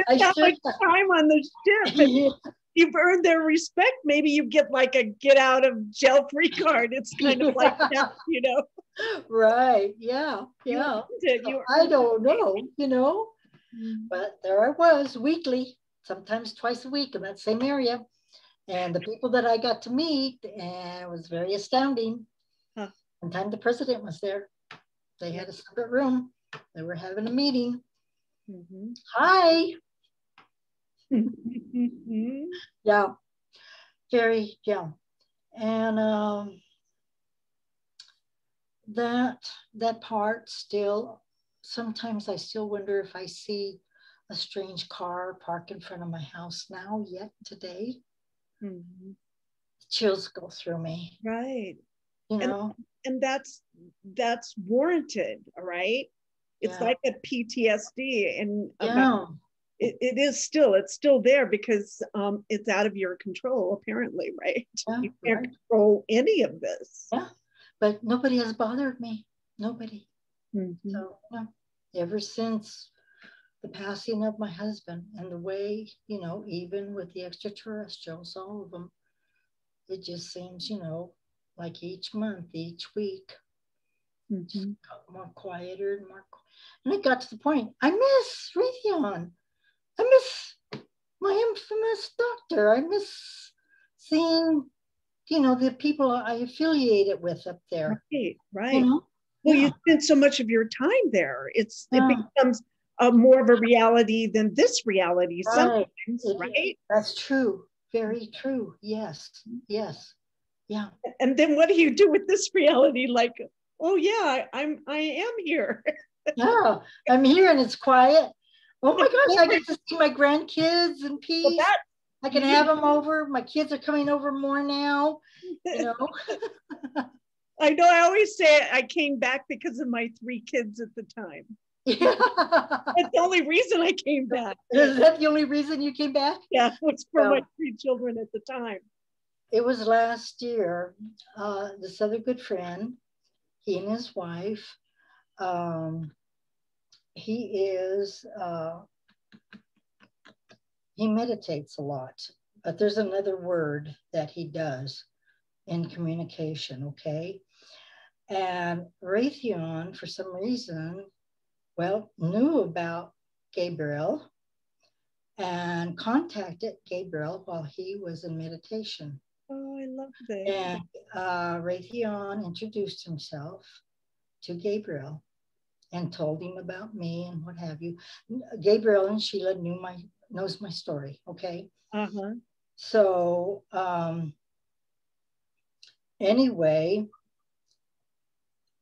I should much time on the ship. You've earned their respect. Maybe you get like a get out of jail free card. It's kind of like that, you know. Right. Yeah. Yeah. You I don't know, you know. Mm. But there I was weekly, sometimes twice a week in that same area. And the people that I got to meet, and it was very astounding. Huh. One time the president was there. They had a separate room. They were having a meeting. Mm-hmm. Hi. yeah. Very, yeah. And um, that that part still sometimes I still wonder if I see a strange car parked in front of my house now yet today. Mm-hmm. Chills go through me. Right. You know, and, and that's that's warranted, right? It's yeah. like a PTSD, and yeah. it, it is still it's still there because um, it's out of your control, apparently, right? Yeah, you can't right. control any of this. Yeah, but nobody has bothered me. Nobody. Mm-hmm. So ever since the passing of my husband and the way, you know, even with the extraterrestrials, all of them, it just seems, you know, like each month, each week, mm-hmm. more quieter and more. And it got to the point, I miss Raytheon. I miss my infamous doctor. I miss seeing, you know, the people I affiliated with up there. Right, right. You know? Well, yeah. you spend so much of your time there. It's yeah. it becomes a more of a reality than this reality right. sometimes, right? That's true. Very true. Yes. Yes. Yeah. And then what do you do with this reality? Like, oh yeah, I'm I am here. yeah, I'm here and it's quiet. Oh my gosh, I get to see my grandkids in peace. Well, that, I can have them over. My kids are coming over more now. You know. I know. I always say I came back because of my three kids at the time. Yeah. That's the only reason I came back. Is that the only reason you came back? Yeah, it was for well, my three children at the time. It was last year. Uh, this other good friend, he and his wife, um, he is, uh, he meditates a lot, but there's another word that he does in communication, okay? And Raytheon, for some reason, well, knew about Gabriel and contacted Gabriel while he was in meditation. Oh, I love that. And uh, Raytheon introduced himself to Gabriel and told him about me and what have you. Gabriel and Sheila knew my knows my story. Okay. Uh huh. So um, anyway,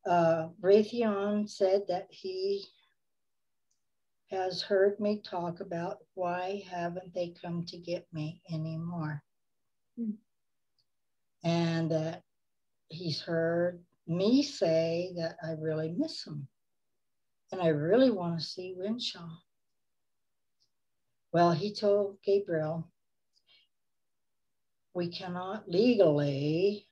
uh, Raytheon said that he has heard me talk about why haven't they come to get me anymore. Mm. And that he's heard me say that I really miss him. And I really want to see Winshaw. Well, he told Gabriel, we cannot legally,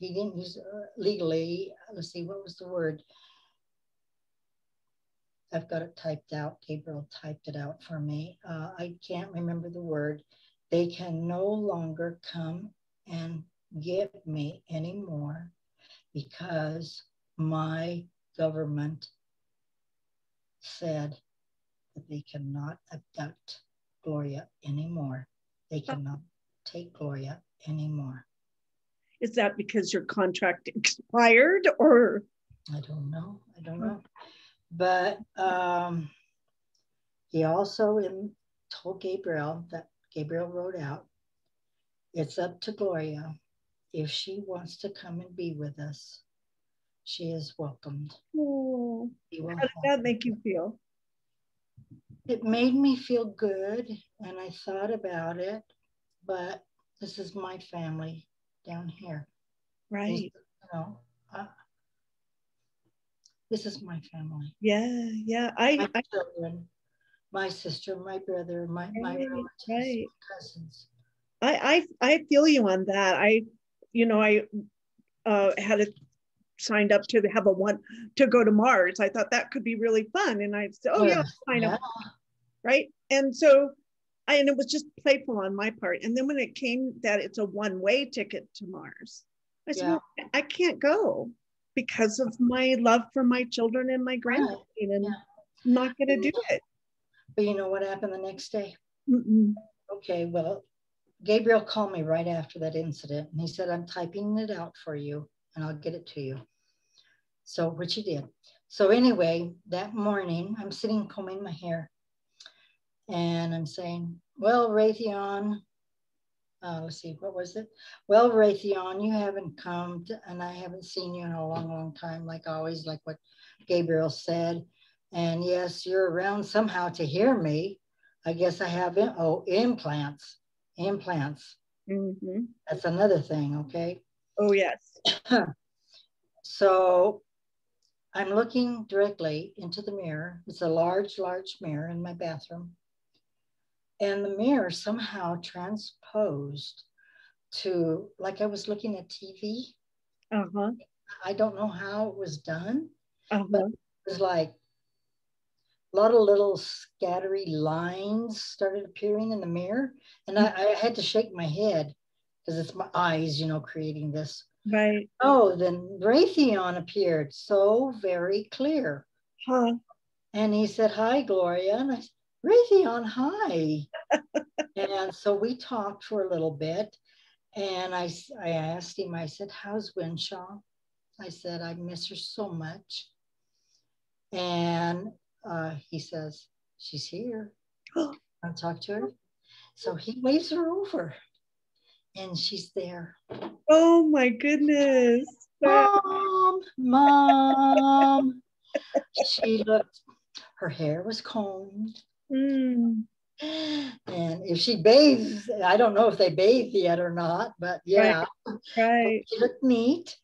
he didn't use uh, legally, let's see, what was the word? I've got it typed out. Gabriel typed it out for me. Uh, I can't remember the word. They can no longer come and get me anymore because my government said that they cannot abduct Gloria anymore. They cannot take Gloria anymore. Is that because your contract expired or? I don't know. I don't know. But um, he also in, told Gabriel that Gabriel wrote out, it's up to Gloria. If she wants to come and be with us, she is welcomed. Oh, how did that make you feel? It made me feel good, and I thought about it, but this is my family down here. Right. you know, uh, this is my family. Yeah, yeah. I, my I, children, my sister, my brother, my, right, my relatives, right. my cousins. I, I I feel you on that. I, you know, I uh, had it signed up to have a one to go to Mars. I thought that could be really fun, and I said, "Oh yeah, sign yeah. up." Right, and so, I and it was just playful on my part. And then when it came that it's a one way ticket to Mars, I said, yeah. well, "I can't go." because of my love for my children and my grandchildren and. I'm not going to do it. But you know what happened the next day? Mm-mm. Okay, well, Gabriel called me right after that incident and he said, I'm typing it out for you and I'll get it to you. So, which he did. So, anyway, that morning, I'm sitting combing my hair and I'm saying, Well, Raytheon, uh, let's see, what was it? Well, Raytheon, you haven't come to, and I haven't seen you in a long, long time, like always, like what Gabriel said. And yes, you're around somehow to hear me. I guess I have, in, oh, implants, implants. Mm-hmm. That's another thing, okay? Oh, yes. so I'm looking directly into the mirror. It's a large, large mirror in my bathroom and the mirror somehow transposed to like I was looking at TV. Uh-huh. I don't know how it was done, uh-huh. but it was like a lot of little scattery lines started appearing in the mirror, and I, I had to shake my head because it's my eyes, you know, creating this. Right. Oh, then Raytheon appeared so very clear. Huh. And he said, Hi, Gloria. And I said, Raytheon, hi. and so we talked for a little bit. And I, I asked him, I said, How's Winshaw? I said, I miss her so much. And uh, he says, She's here. I'll talk to her. So he waves her over. And she's there. Oh my goodness. Mom, mom. she looked, her hair was combed. Mm. And if she bathes, I don't know if they bathe yet or not, but yeah. Right. right. She looked neat.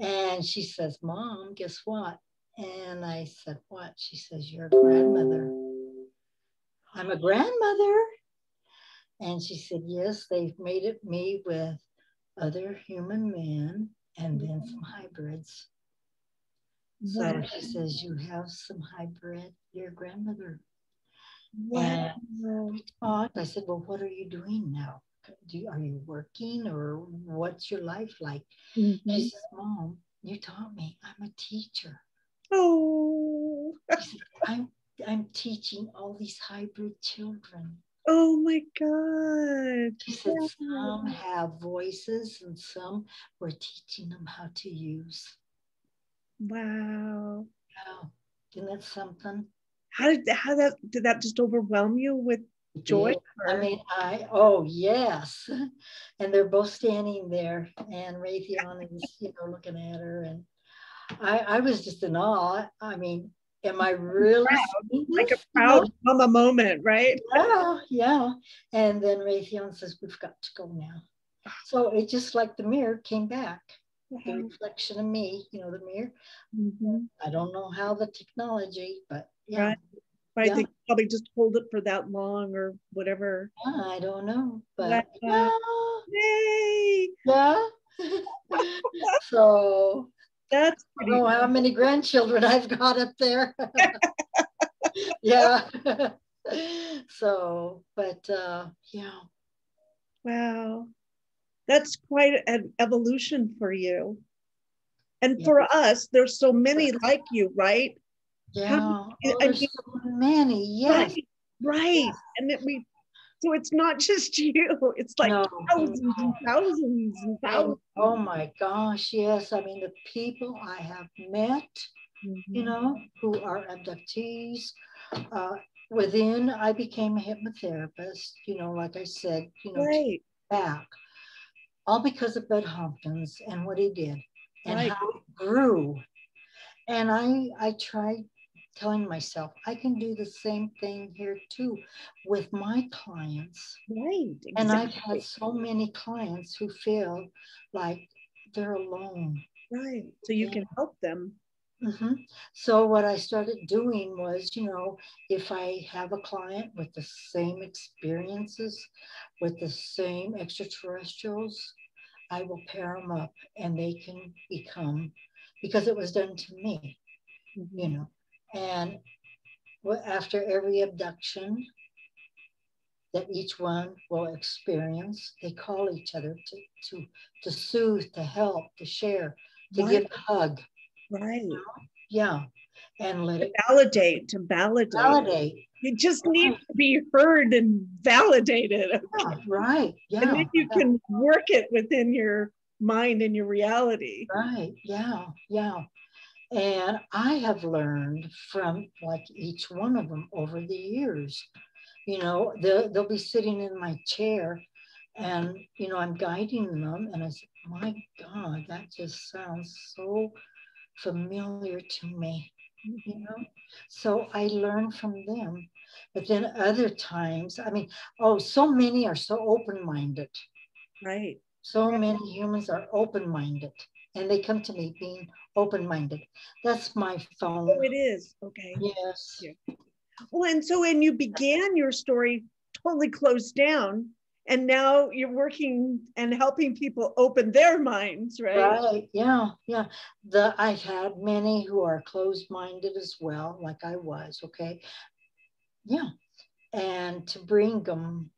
And she says, Mom, guess what? And I said, What? She says, You're a grandmother. I'm a grandmother. And she said, Yes, they've made it me with other human men and then some hybrids. So she says, You have some hybrid, your grandmother. Wow. And. I said, Well, what are you doing now? Do you, are you working or what's your life like? Mm-hmm. She says, Mom, you taught me. I'm a teacher. Oh. said, I'm I'm teaching all these hybrid children. Oh my God. She said some have voices and some we're teaching them how to use. Wow. Wow. Isn't that something? How did how that did that just overwhelm you with joy? Yeah. I mean, I oh yes. And they're both standing there and Raytheon is, you know, looking at her and I, I was just in awe. I mean, am I really like a proud mama moment, right? Yeah, yeah. And then Raytheon says, We've got to go now. So it just like the mirror came back. The reflection of me, you know, the mirror. Mm-hmm. I don't know how the technology, but yeah. Right. But yeah. I think probably just hold it for that long or whatever. I don't know, but yeah. Yay! Yeah. so that's I don't know how many grandchildren I've got up there. yeah. so, but uh, yeah. Wow. That's quite an evolution for you. And yeah. for us, there's so many like you, right? Yeah. How, oh, and you, so many, yes. Right. right. And that we so it's not just you, it's like no. thousands and thousands and thousands. Oh my gosh, yes. I mean, the people I have met, mm-hmm. you know, who are abductees. Uh, within, I became a hypnotherapist, you know, like I said, you know, right. back. All because of Budd Hopkins and what he did and right. how it grew. And I I tried telling myself I can do the same thing here too with my clients. Right. Exactly. And I've had so many clients who feel like they're alone. Right. So you yeah. can help them. Mm-hmm. So what I started doing was, you know, if I have a client with the same experiences, with the same extraterrestrials, I will pair them up and they can become, because it was done to me, mm-hmm. you know, and after every abduction that each one will experience, they call each other to, to, to soothe, to help, to share, to right. give a hug. Right. Yeah. And let to it validate, to validate. Validate. You just need to be heard and validated. Okay? Yeah, right. Yeah. And then you can work it within your mind and your reality. Right. Yeah. Yeah. And I have learned from like each one of them over the years. You know, they'll, they'll be sitting in my chair and, you know, I'm guiding them. And I said, my God, that just sounds so familiar to me, you know? So I learn from them. But then other times, I mean, oh, so many are so open minded. Right. So many humans are open minded and they come to me being open-minded. That's my phone. Oh, it is. Okay. Yes. Yeah. Well, and so when you began your story totally closed down, and now you're working and helping people open their minds, right? Right. Yeah. Yeah. The I've had many who are closed-minded as well, like I was. Okay. Yeah. And to bring them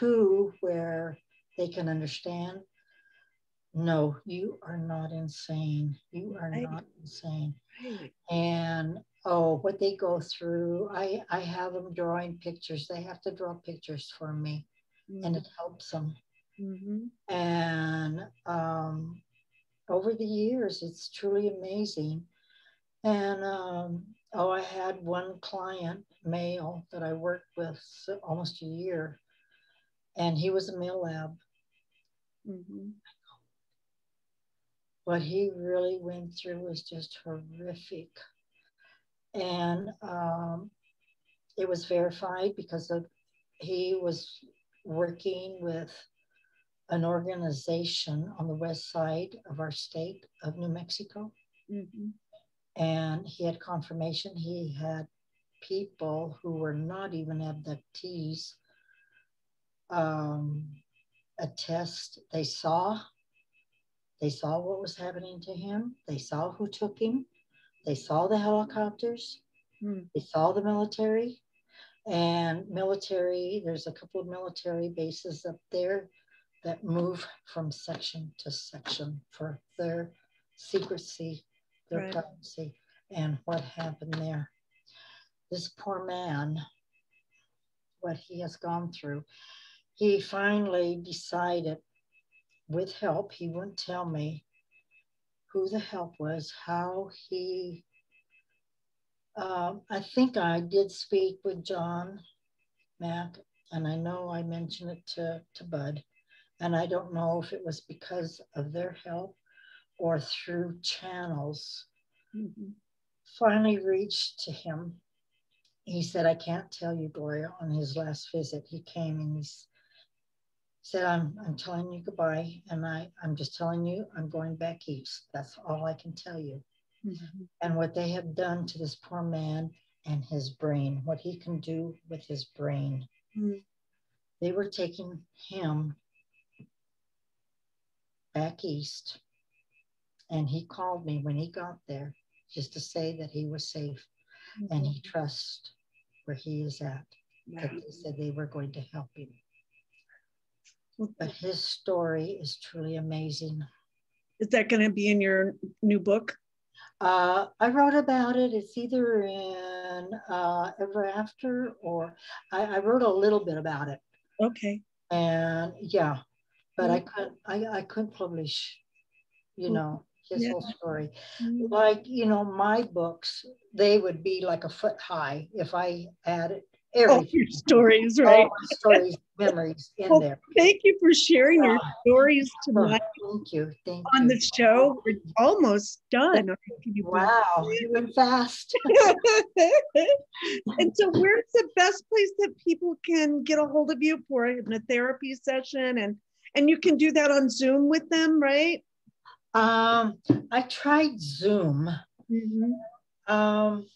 to where they can understand no, you are not insane. You are right. not insane. Right. And oh, what they go through, I, I have them drawing pictures. They have to draw pictures for me, mm-hmm. and it helps them. Mm-hmm. And um, over the years, it's truly amazing. And um, oh, I had one client, male, that I worked with almost a year, and he was a MILAB Mm-hmm. What he really went through was just horrific. And um, it was verified because of, he was working with an organization on the west side of our state of New Mexico. Mm-hmm. And he had confirmation he had people who were not even abductees um, attest they saw they saw what was happening to him. They saw who took him. They saw the helicopters. Hmm. they saw the military. And military there's a couple of military bases up there that move from section to section for their secrecy their right. privacy and what happened there. This poor man what he has gone through he finally decided with help, he wouldn't tell me who the help was, how he, um, I think I did speak with John Mack, and I know I mentioned it to, to Budd, and I don't know if it was because of their help or through channels. Mm-hmm. Finally reached to him. He said, I can't tell you, Gloria, on his last visit. He came and he's said, I'm, I'm telling you goodbye. And I, I'm just telling you, I'm going back east. That's all I can tell you. Mm-hmm. And what they have done to this poor man and his brain, what he can do with his brain. Mm-hmm. They were taking him back east. And he called me when he got there just to say that he was safe mm-hmm. and he trusts where he is at. Yeah. That they said they were going to help him. But his story is truly amazing. Is that going to be in your new book? Uh, I wrote about it. It's either in uh, Ever After or I, I, wrote a little bit about it. Okay. And yeah, but mm-hmm. I couldn't. I, I couldn't publish. You know his yeah. whole story. Mm-hmm. Like you know, my books they would be like a foot high if I added all your stories, right? All my stories, memories in well, there. Thank you for sharing your stories tonight. Thank you. Thank on you. the show. We're almost done. wow, you went fast. and so, where's the best place that people can get a hold of you for a therapy session? And and you can do that on Zoom with them, right? Um, I tried Zoom. Mm-hmm. Um,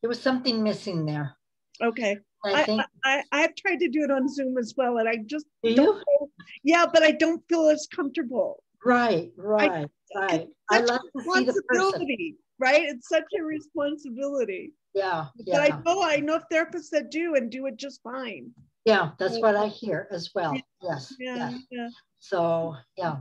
there was something missing there. Okay. I, think I, I, have tried to do it on Zoom as well, and I just do don't feel, yeah, but I don't feel as comfortable. Right, right, I, right. I love the. Right, it's such a responsibility. Yeah, yeah. But I know I know therapists that do and do it just fine. Yeah, that's what I hear as well. Yes, yeah, yes. yeah. So yeah.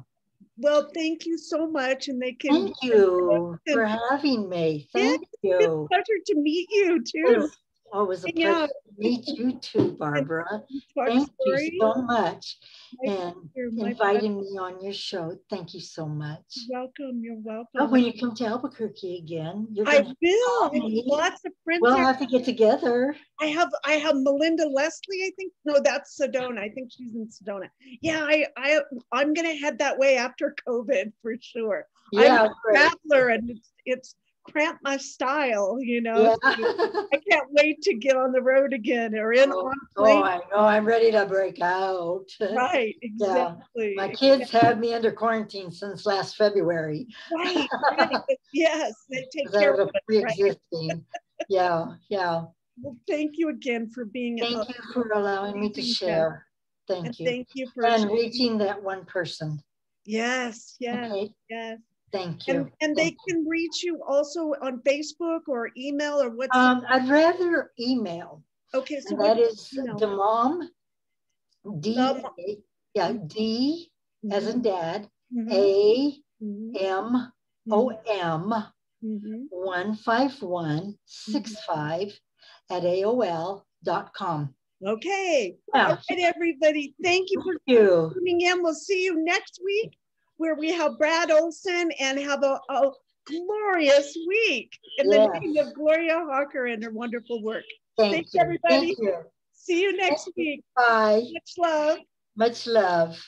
Well, thank you so much, and they can. Thank you for having me. Thank you. It's a pleasure to meet you too. Oh, it was a pleasure to meet you too, Barbara. Thank you so much and inviting me on your show. Thank you so much. You're welcome. You're welcome. Oh, when you come to Albuquerque again, you're I will. lots of friends. We'll have to get together. I have I have Melinda Leslie. I think no, that's Sedona. I think she's in Sedona. Yeah, I I I'm gonna head that way after COVID for sure. Yeah, I'm a traveler, and it's it's cramp my style, you know. Yeah. I can't wait to get on the road again or in oh, on oh, plane. Oh, I know. I'm ready to break out. Right, exactly. Yeah. My kids have me under quarantine since last February. Right, right. yes, they take care of pre-existing. Right? yeah, yeah. Well, thank you again for being. Thank you for allowing me to share. Thank and you. Thank you for and reaching that one person. Yes, yes, okay. yes. Thank you. And, and they can reach you also on Facebook or email or what? Um, I'd rather email. Okay, so that is the mom, D, yeah, D mm-hmm. as in dad, mm-hmm. A mm-hmm. M O M mm-hmm. one five one six five at AOL dot com. Okay. All right, everybody. Thank you for Thank you. tuning in. We'll see you next week where we have Brad Olson and have a, a glorious week in the name of Gloria Hawker and her wonderful work. Thank Thanks, you. everybody. Thank you. See you next Thank week. You. Bye. Much love. Much love.